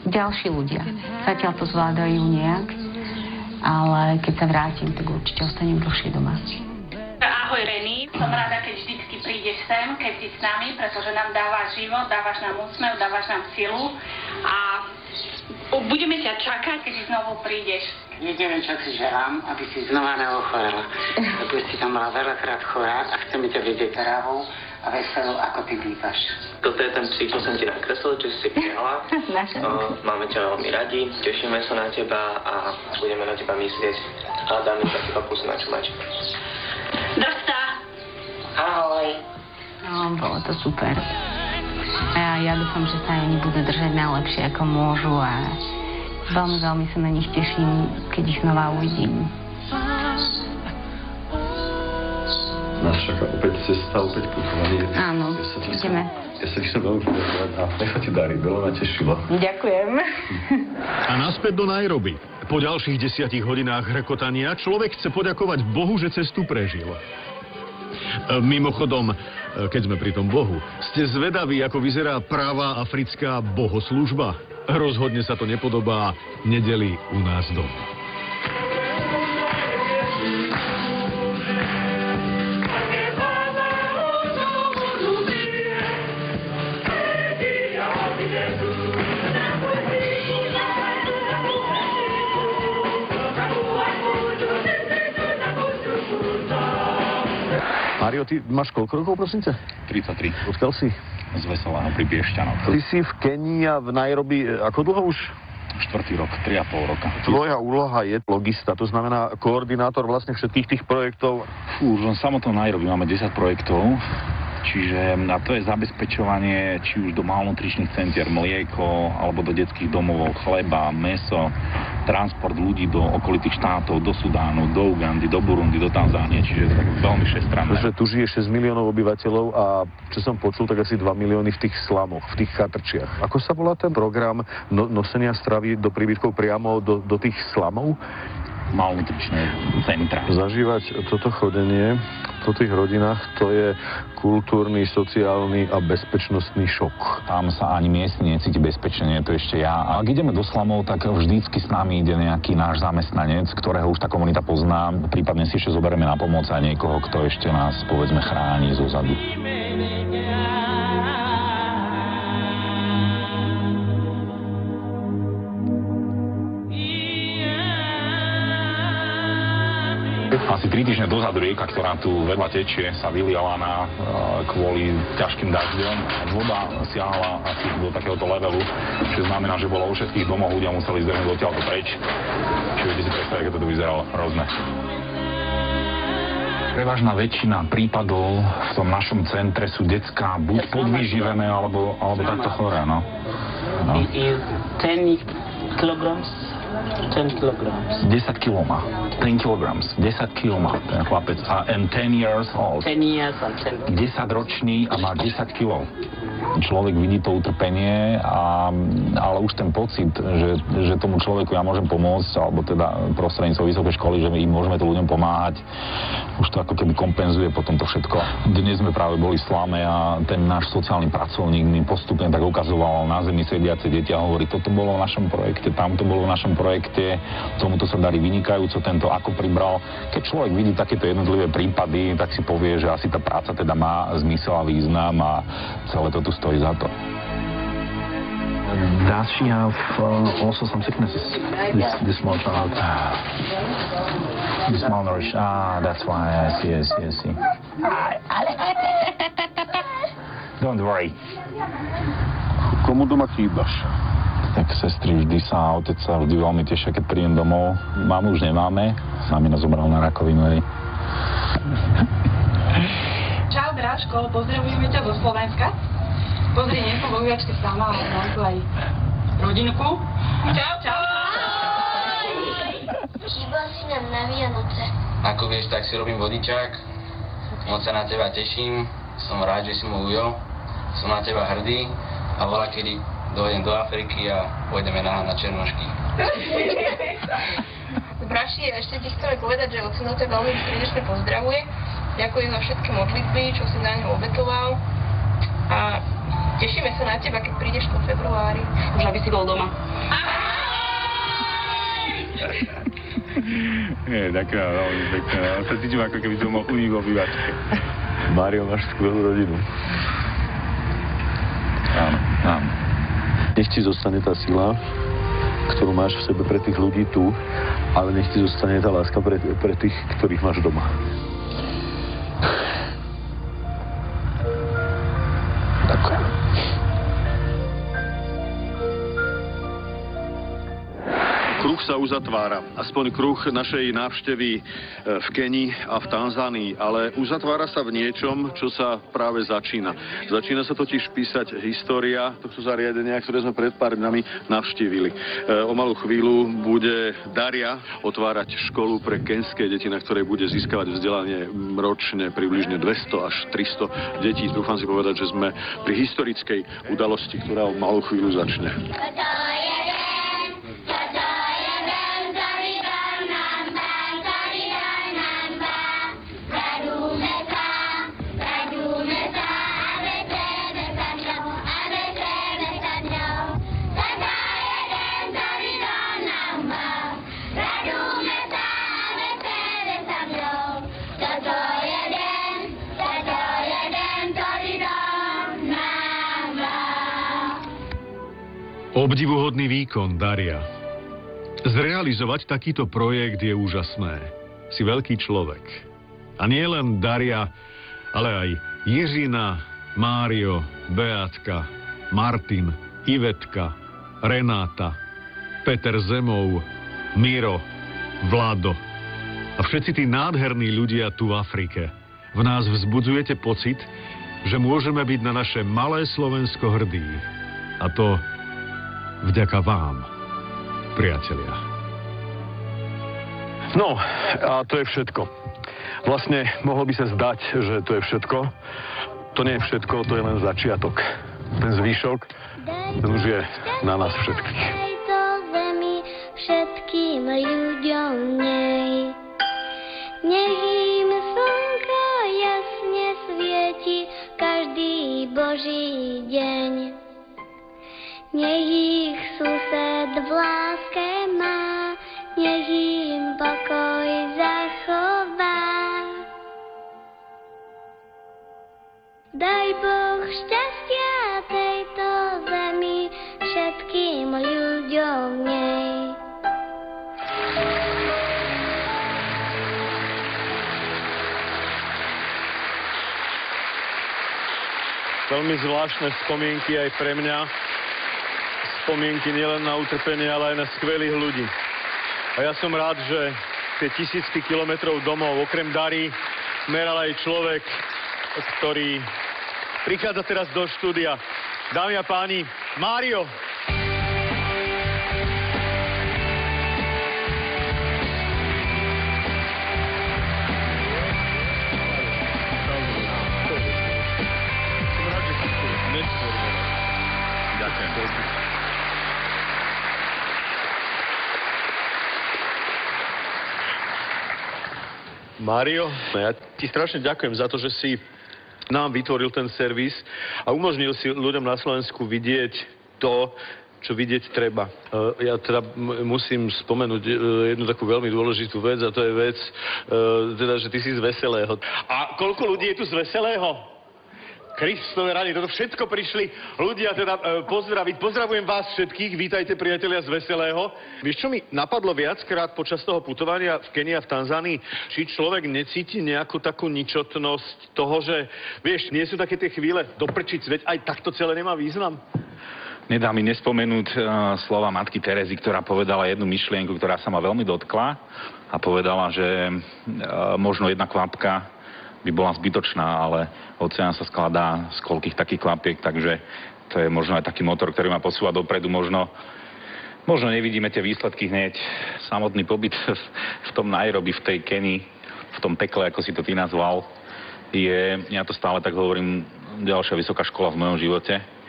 ďalší ľudia. Zatiaľ to zvládajú nejak, ale keď sa vrátim, tak určite ostanem dlhšie doma. Ahoj Reni, som rada, keď vždycky prídeš sem, keď si s nami, pretože nám dávaš život, dávaš nám úsmev, dávaš nám silu a budeme ťa čakať, keď si znovu prídeš. Jediné, čo si želám, aby si znova neochorela. Lebo si tam bola veľakrát chorá a chcem ťa vidieť zdravú a veselú, ako ty bývaš. Toto je ten psík, čo som ti nakreslil, čo si prijala. Máme ťa veľmi radi, tešíme sa na teba a budeme na teba myslieť. A dáme sa teba kus na čumať. Drž sa! Ahoj. No, bolo to super. A ja, ja dúfam, že sa oni budú držať najlepšie, ako môžu a veľmi, veľmi sa na nich teším, keď ich znova uvidím. Nás čaká opäť cesta, opäť putovanie. Áno, Ja sa ti chcem, ideme. ja sa ti chcem veľmi poďakovať a nech sa ti darí, veľmi ma tešilo. Ďakujem. A naspäť do Nairobi. Po ďalších desiatich hodinách rekotania človek chce poďakovať Bohu, že cestu prežil. E, Mimochodom, e, keď sme pri tom Bohu, ste zvedaví, ako vyzerá práva africká bohoslužba? Rozhodne sa to nepodobá nedeli u nás doma. Mario, ty máš koľko rokov, prosím ťa? 33. Odkiaľ si? Z Veselého pri Piešťanoch. Ty si v Kenii a v Nairobi, e, ako dlho už? Štvrtý rok, 3,5 roka. Tvoja úloha je logista, to znamená koordinátor vlastne všetkých tých projektov. Fú, už len samotnou Nairobi máme 10 projektov, čiže a to je zabezpečovanie či už do malnutričných centier mlieko, alebo do detských domov chleba, meso, transport ľudí do okolitých štátov, do Sudánu, do Ugandy, do Burundi, do Tanzánie, čiže tak veľmi všestranné. Že tu žije 6 miliónov obyvateľov a čo som počul, tak asi 2 milióny v tých slamoch, v tých chatrčiach. Ako sa volá ten program no, nosenia stravy do príbytkov priamo do, do tých slamov? Malnutričné centra. Zažívať toto chodenie po tých rodinách, to je kultúrny, sociálny a bezpečnostný šok. Tam sa ani miestne necíti bezpečne, to ešte ja. A ak ideme do slamov, tak vždycky s nami ide nejaký náš zamestnanec, ktorého už tá komunita pozná. Prípadne si ešte zoberieme na pomoc aj niekoho, kto ešte nás, povedzme, chráni zo zadu. Asi 3 týždne dozadu rieka, ktorá tu vedľa tečie, sa vyliala na, e, kvôli ťažkým dažďom. Voda siahla asi do takéhoto levelu, čo znamená, že bolo u všetkých domov ľudia museli zbehnúť odtiaľto preč. Čiže viete si predstaviť, ako to tu vyzeralo hrozné. Prevažná väčšina prípadov v tom našom centre sú detská buď podvyživené, alebo, alebo takto choré, no. no. It is 10 kilograms 10 kilograms. 10 kg má. 10 kilograms. 10 kg má ten chlapec. A and 10 years old. 10 years and 10 10 ročný a má 10 kg. Človek vidí to utrpenie, a, ale už ten pocit, že, že tomu človeku ja môžem pomôcť, alebo teda prostredníctvom vysokej školy, že my im môžeme to ľuďom pomáhať, už to ako keby kompenzuje potom to všetko. Dnes sme práve boli v Slame a ten náš sociálny pracovník mi postupne tak ukazoval na zemi sediace deti a hovorí, toto bolo v našom projekte, tamto bolo v našom projekte, tomuto sa darí vynikajúco, tento ako pribral. Keď človek vidí takéto jednotlivé prípady, tak si povie, že asi tá práca teda má zmysel a význam a celé to tu stojí za to. Does she have uh, also some sicknesses, this, this small child? This malnourished. Ah, that's why I see, I see, I see. Don't worry. Komu doma chýbaš? Tak sestry vždy sa, otec sa vždy veľmi tešia, keď prídem domov. Mamu už nemáme, sami nás zomrel na rakovinu. Hej. Čau, Dráško, pozdravujeme ťa zo Slovenska. Pozri, nie som vo vývačke sama, ale mám tu aj rodinku. Čau, čau. Chýbal si nám na Vianoce. Ako vieš, tak si robím vodičák. Moc sa na teba teším. Som rád, že si mu ujo. Som na teba hrdý. A volá, kedy dojdem do Afriky a pôjdeme na, na Černošky. Braši, ešte ti chceme povedať, že ocino ťa veľmi srdečne pozdravuje. Ďakujem za všetky modlitby, čo si na ňu obetoval. A tešíme sa na teba, keď prídeš po februári. Už aby si bol doma. Nie, ďakujem veľmi pekne. Ja sa cítim ako keby som bol u nich vo bývačke. Mário, máš skvelú rodinu. Áno, áno. Nech ti zostane tá sila, ktorú máš v sebe pre tých ľudí tu, ale nech ti zostane tá láska pre, pre tých, ktorých máš doma. Kruh sa uzatvára, aspoň kruh našej návštevy e, v Keni a v Tanzánii, ale uzatvára sa v niečom, čo sa práve začína. Začína sa totiž písať história tohto zariadenia, ktoré sme pred pár dňami navštívili. E, O malú chvíľu bude Daria otvárať školu pre kenské deti, na ktorej bude získavať vzdelanie ročne približne 200 až 300 detí. Dúfam si povedať, že sme pri historickej udalosti, ktorá o malú chvíľu začne. Obdivuhodný výkon, Daria. Zrealizovať takýto projekt je úžasné. Si veľký človek. A nie len Daria, ale aj Jiřina, Mário, Beatka, Martin, Ivetka, Renáta, Peter Zemov, Miro, Vlado a všetci tí nádherní ľudia tu v Afrike. V nás vzbudzujete pocit, že môžeme byť na naše malé Slovensko hrdí. A to vďaka vám, priatelia. No, a to je všetko. Vlastne mohlo by sa zdať, že to je všetko. To nie je všetko, to je len začiatok. Ten zvyšok, ten už je na nás všetkých. všetkým ľuďom nej. Nech im slnko jasne svieti každý Boží deň. Nech v láske má, nech im pokoj zachová. Daj Boh šťastia tejto zemi všetkým ľuďom nej. Veľmi zvláštne spomienky aj pre mňa. Spomienky nielen na utrpenie, ale aj na skvelých ľudí. A ja som rád, že tie tisícky kilometrov domov, okrem Dary, meral aj človek, ktorý prichádza teraz do štúdia. Dámy a páni, Mário. Mário, ja ti strašne ďakujem za to, že si nám vytvoril ten servis a umožnil si ľuďom na Slovensku vidieť to, čo vidieť treba. E, Ja teda musím spomenúť e, jednu takú veľmi dôležitú vec a to je vec, e, teda, že ty si z Veselého. A koľko ľudí je tu z Veselého? Kristove rady, toto všetko prišli ľudia teda e, pozdraviť. Pozdravujem vás všetkých, vítajte priatelia z Veselého. Vieš, čo mi napadlo viackrát počas toho putovania v Kenii a v Tanzánii? Či človek necíti nejakú takú ničotnosť toho, že, vieš, nie sú také tie chvíle doprčiť svet, aj takto celé nemá význam? Nedá mi nespomenúť uh, slova matky Terezy, ktorá povedala jednu myšlienku, ktorá sa ma veľmi dotkla a povedala, že uh, možno jedna kvapka by bola zbytočná, ale oceán sa skladá z koľkých takých kvapiek, takže to je možno aj taký motor, ktorý ma posúva dopredu. Možno, možno nevidíme tie výsledky hneď. Samotný pobyt v tom Nairobi, v tej Kenii, v tom pekle, ako si to ty nazval, je, ja to stále tak hovorím, ďalšia vysoká škola v mojom živote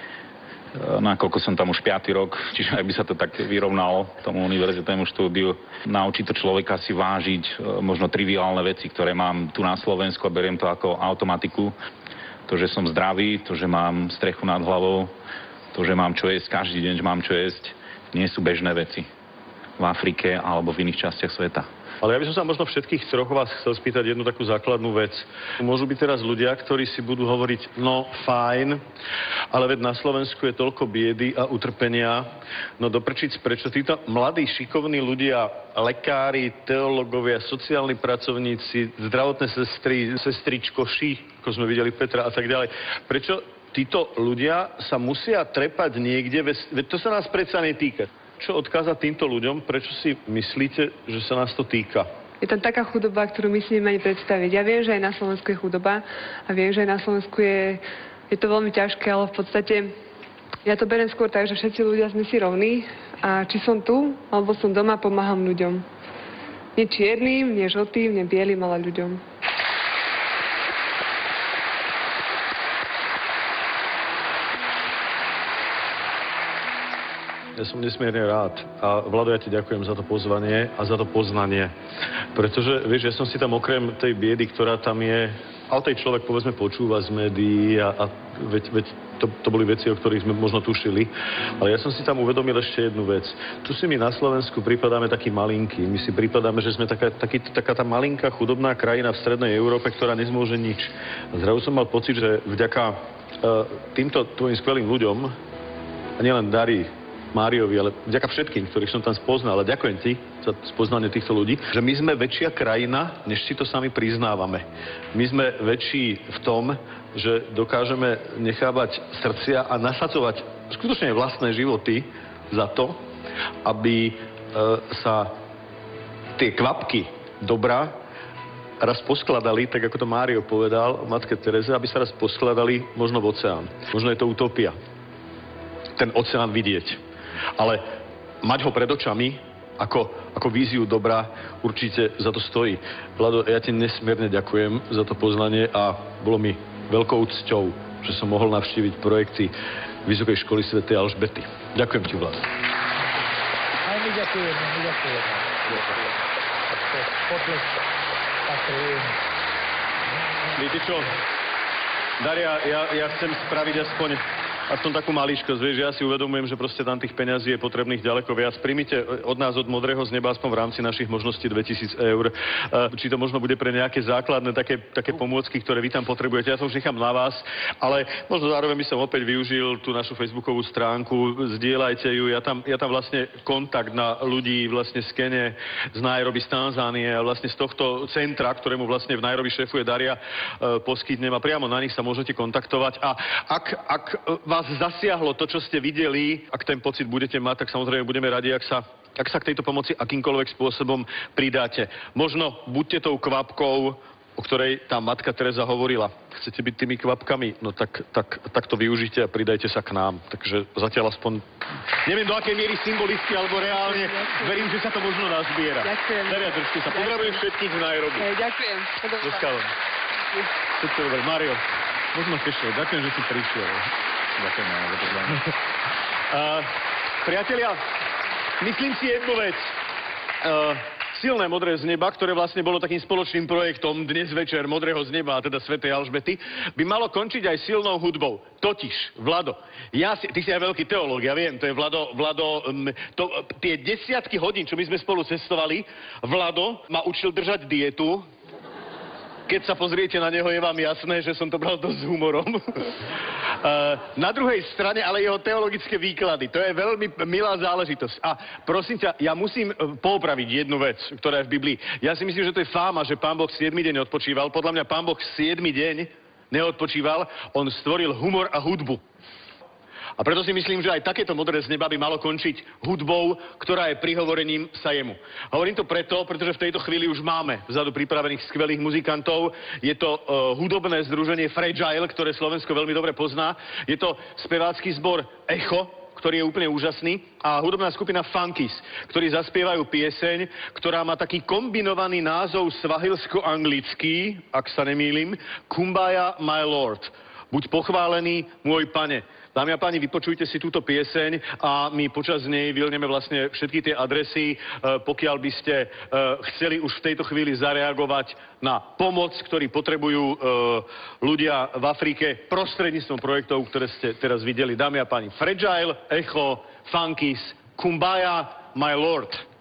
nakoľko som tam už 5. rok, čiže aj by sa to tak vyrovnalo tomu univerzitnému štúdiu. Naučí to človeka si vážiť e, možno triviálne veci, ktoré mám tu na Slovensku a beriem to ako automatiku. To, že som zdravý, to, že mám strechu nad hlavou, to, že mám čo jesť každý deň, že mám čo jesť, nie sú bežné veci v Afrike alebo v iných častiach sveta. Ale ja by som sa možno všetkých troch vás chcel spýtať jednu takú základnú vec. Môžu byť teraz ľudia, ktorí si budú hovoriť, no fajn, ale veď na Slovensku je toľko biedy a utrpenia. No doprčiť, prečo títo mladí, šikovní ľudia, lekári, teológovia, sociálni pracovníci, zdravotné sestry, sestričkoši, ako sme videli Petra a tak ďalej, prečo títo ľudia sa musia trepať niekde, veď to sa nás predsa netýka. Čo odkázať týmto ľuďom? Prečo si myslíte, že sa nás to týka? Je tam taká chudoba, ktorú my si ani predstaviť. Ja viem, že aj na Slovensku je chudoba a viem, že aj na Slovensku je, je to veľmi ťažké, ale v podstate ja to beriem skôr tak, že všetci ľudia sme si rovní a či som tu, alebo som doma, pomáham ľuďom. Nie čiernym, nie žltým, nie bielým, ale ľuďom. Ja som nesmierne rád. A Vlado, ja ti ďakujem za to pozvanie a za to poznanie. Pretože, vieš, ja som si tam okrem tej biedy, ktorá tam je, ale tej človek, povedzme, počúva z médií a, a veď, veď to, to boli veci, o ktorých sme možno tušili. Ale ja som si tam uvedomil ešte jednu vec. Tu si my na Slovensku pripadáme taký malinký. My si pripadáme, že sme taká, taký, taká tá malinká chudobná krajina v strednej Európe, ktorá nezmôže nič. A zrazu som mal pocit, že vďaka uh, týmto tvojim skvelým ľuďom, a nielen Dari, Máriovi, ale vďaka všetkým, ktorých som tam spoznal, ale ďakujem ti za spoznanie týchto ľudí, že my sme väčšia krajina, než si to sami priznávame. My sme väčší v tom, že dokážeme nechávať srdcia a nasadzovať skutočne vlastné životy za to, aby e, sa tie kvapky dobra raz poskladali, tak ako to Mário povedal, matke Tereze, aby sa raz poskladali možno v oceán. Možno je to utopia. Ten oceán vidieť. Ale mať ho pred očami ako, ako víziu dobra určite za to stojí. Vlado, ja ti nesmierne ďakujem za to poznanie a bolo mi veľkou cťou, že som mohol navštíviť projekty Vysokej školy Sv. Alžbety. Ďakujem ti, Vlado. Aj my ďakujeme, my ďakujeme. Viete čo? Daria, ja, ja chcem spraviť aspoň aspoň takú maličkosť, vieš, ja si uvedomujem, že proste tam tých peňazí je potrebných ďaleko viac. Primite od nás, od Modrého z neba, aspoň v rámci našich možností 2000 eur. E, Či to možno bude pre nejaké základné také, také pomôcky, ktoré vy tam potrebujete. Ja to už nechám na vás, ale možno zároveň by som opäť využil tú našu facebookovú stránku, zdieľajte ju. Ja tam, ja tam vlastne kontakt na ľudí vlastne z Kene, z Nairobi, z Tanzánie vlastne z tohto centra, ktorému vlastne v Nairobi šéfuje Daria, e, poskytnem a priamo na nich sa môžete kontaktovať. A ak, ak e, vás zasiahlo to, čo ste videli, ak ten pocit budete mať, tak samozrejme budeme radi, ak sa ak sa k tejto pomoci akýmkoľvek spôsobom pridáte. Možno buďte tou kvapkou, o ktorej tá matka Teresa hovorila. Chcete byť tými kvapkami? No tak, tak, tak to využite a pridajte sa k nám. Takže zatiaľ aspoň, neviem do akej miery symbolicky alebo reálne, verím, že sa to možno nazbiera. Ďakujem. Daria, držte sa. Pozdravujem všetkých v Nairobi. Ďakujem. Dostávam. Všetko dobre. Mario, možno ešte. Ďakujem, že si prišiel. Ďakujem. Uh, priatelia, myslím si jednu vec. Uh, silné modré z neba, ktoré vlastne bolo takým spoločným projektom dnes večer modrého z neba, a teda Svetej Alžbety, by malo končiť aj silnou hudbou. Totiž, Vlado, ja si, ty si aj veľký teológ, ja viem, to je Vlado, Vlado, um, to, tie desiatky hodín, čo my sme spolu cestovali, Vlado ma učil držať dietu, keď sa pozriete na neho, je vám jasné, že som to bral dosť s humorom. Uh, na druhej strane, ale jeho teologické výklady, to je veľmi milá záležitosť. A prosím ťa, ja musím eh, poopraviť jednu vec, ktorá je v Biblii. Ja si myslím, že to je fáma, že pán Boh 7 deň odpočíval. Podľa mňa pán Boh 7 deň neodpočíval, on stvoril humor a hudbu. A preto si myslím, že aj takéto modré z neba by malo končiť hudbou, ktorá je prihovorením sa jemu. Hovorím to preto, pretože v tejto chvíli už máme vzadu pripravených skvelých muzikantov. Je to uh, hudobné združenie Fragile, ktoré Slovensko veľmi dobre pozná. Je to spevácky zbor Echo, ktorý je úplne úžasný, a hudobná skupina Funkies, ktorí zaspievajú pieseň, ktorá má taký kombinovaný názov svahilsko-anglický, ak sa nemýlim, Kumbaya My Lord. Buď pochválený, môj pane. Dámy a páni, vypočujte si túto pieseň a my počas nej vylneme vlastne všetky tie adresy, e, pokiaľ by ste e, chceli už v tejto chvíli zareagovať na pomoc, ktorý potrebujú e, ľudia v Afrike prostredníctvom projektov, ktoré ste teraz videli. Dámy a páni, Fragile, Echo, Funkies, Kumbaya, My Lord.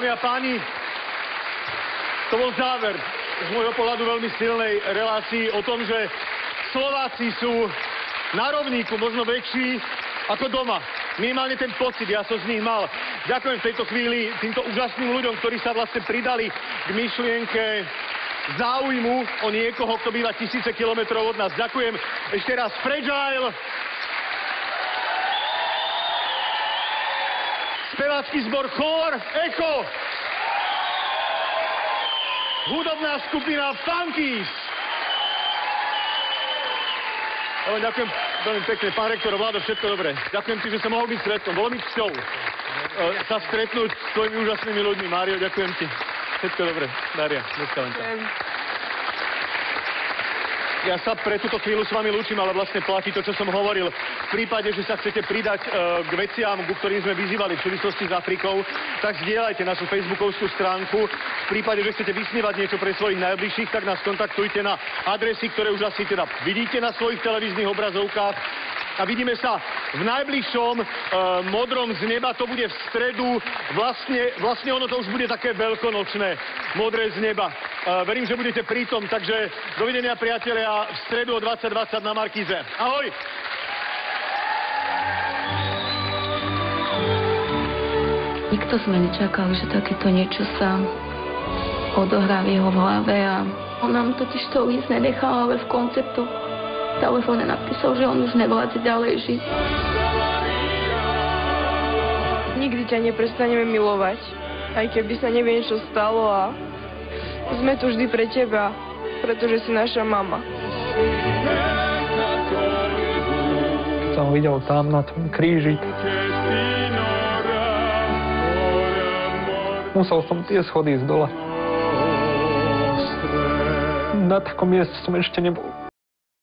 Dámy a páni, to bol záver z môjho pohľadu veľmi silnej relácii o tom, že Slováci sú na rovníku, možno väčší ako doma. Minimálne ten pocit, ja som z nich mal. Ďakujem v tejto chvíli týmto úžasným ľuďom, ktorí sa vlastne pridali k myšlienke záujmu o niekoho, kto býva tisíce kilometrov od nás. Ďakujem ešte raz Fragile, spevácky zbor Chor, Echo, hudobná skupina Funkies. Ale ďakujem veľmi pekne, pán rektor, vládo, všetko dobré. Ďakujem ti, že som mohol byť stretnom. Bolo mi cťou e, sa stretnúť s tvojimi úžasnými ľuďmi. Mário, ďakujem ti. Všetko dobré. Daria, dneska len tak. Ja sa pre túto chvíľu s vami lúčim, ale vlastne platí to, čo som hovoril. V prípade, že sa chcete pridať e, k veciam, ku ktorým sme vyzývali v súvislosti s Afrikou, tak zdieľajte našu facebookovskú stránku. V prípade, že chcete vysmievať niečo pre svojich najbližších, tak nás kontaktujte na adresy, ktoré už asi teda vidíte na svojich televíznych obrazovkách a vidíme sa v najbližšom e, modrom z neba, to bude v stredu, vlastne, vlastne ono to už bude také veľkonočné, modré z neba. E, verím, že budete prítom, takže dovidenia priatelia v stredu o 2020 na Markíze. Ahoj! Nikto sme nečakali, že takéto niečo sa odohrá v jeho hlave a on nám totiž to ísť nenechal, ale v konceptu telefóne napísal, že on už nevládze ďalej žiť. Nikdy ťa neprestaneme milovať, aj keby sa nevie, čo stalo a sme tu vždy pre teba, pretože si naša mama. Keď som videl tam na tom kríži, musel som tie schody ísť dole. Na takom mieste som ešte nebol.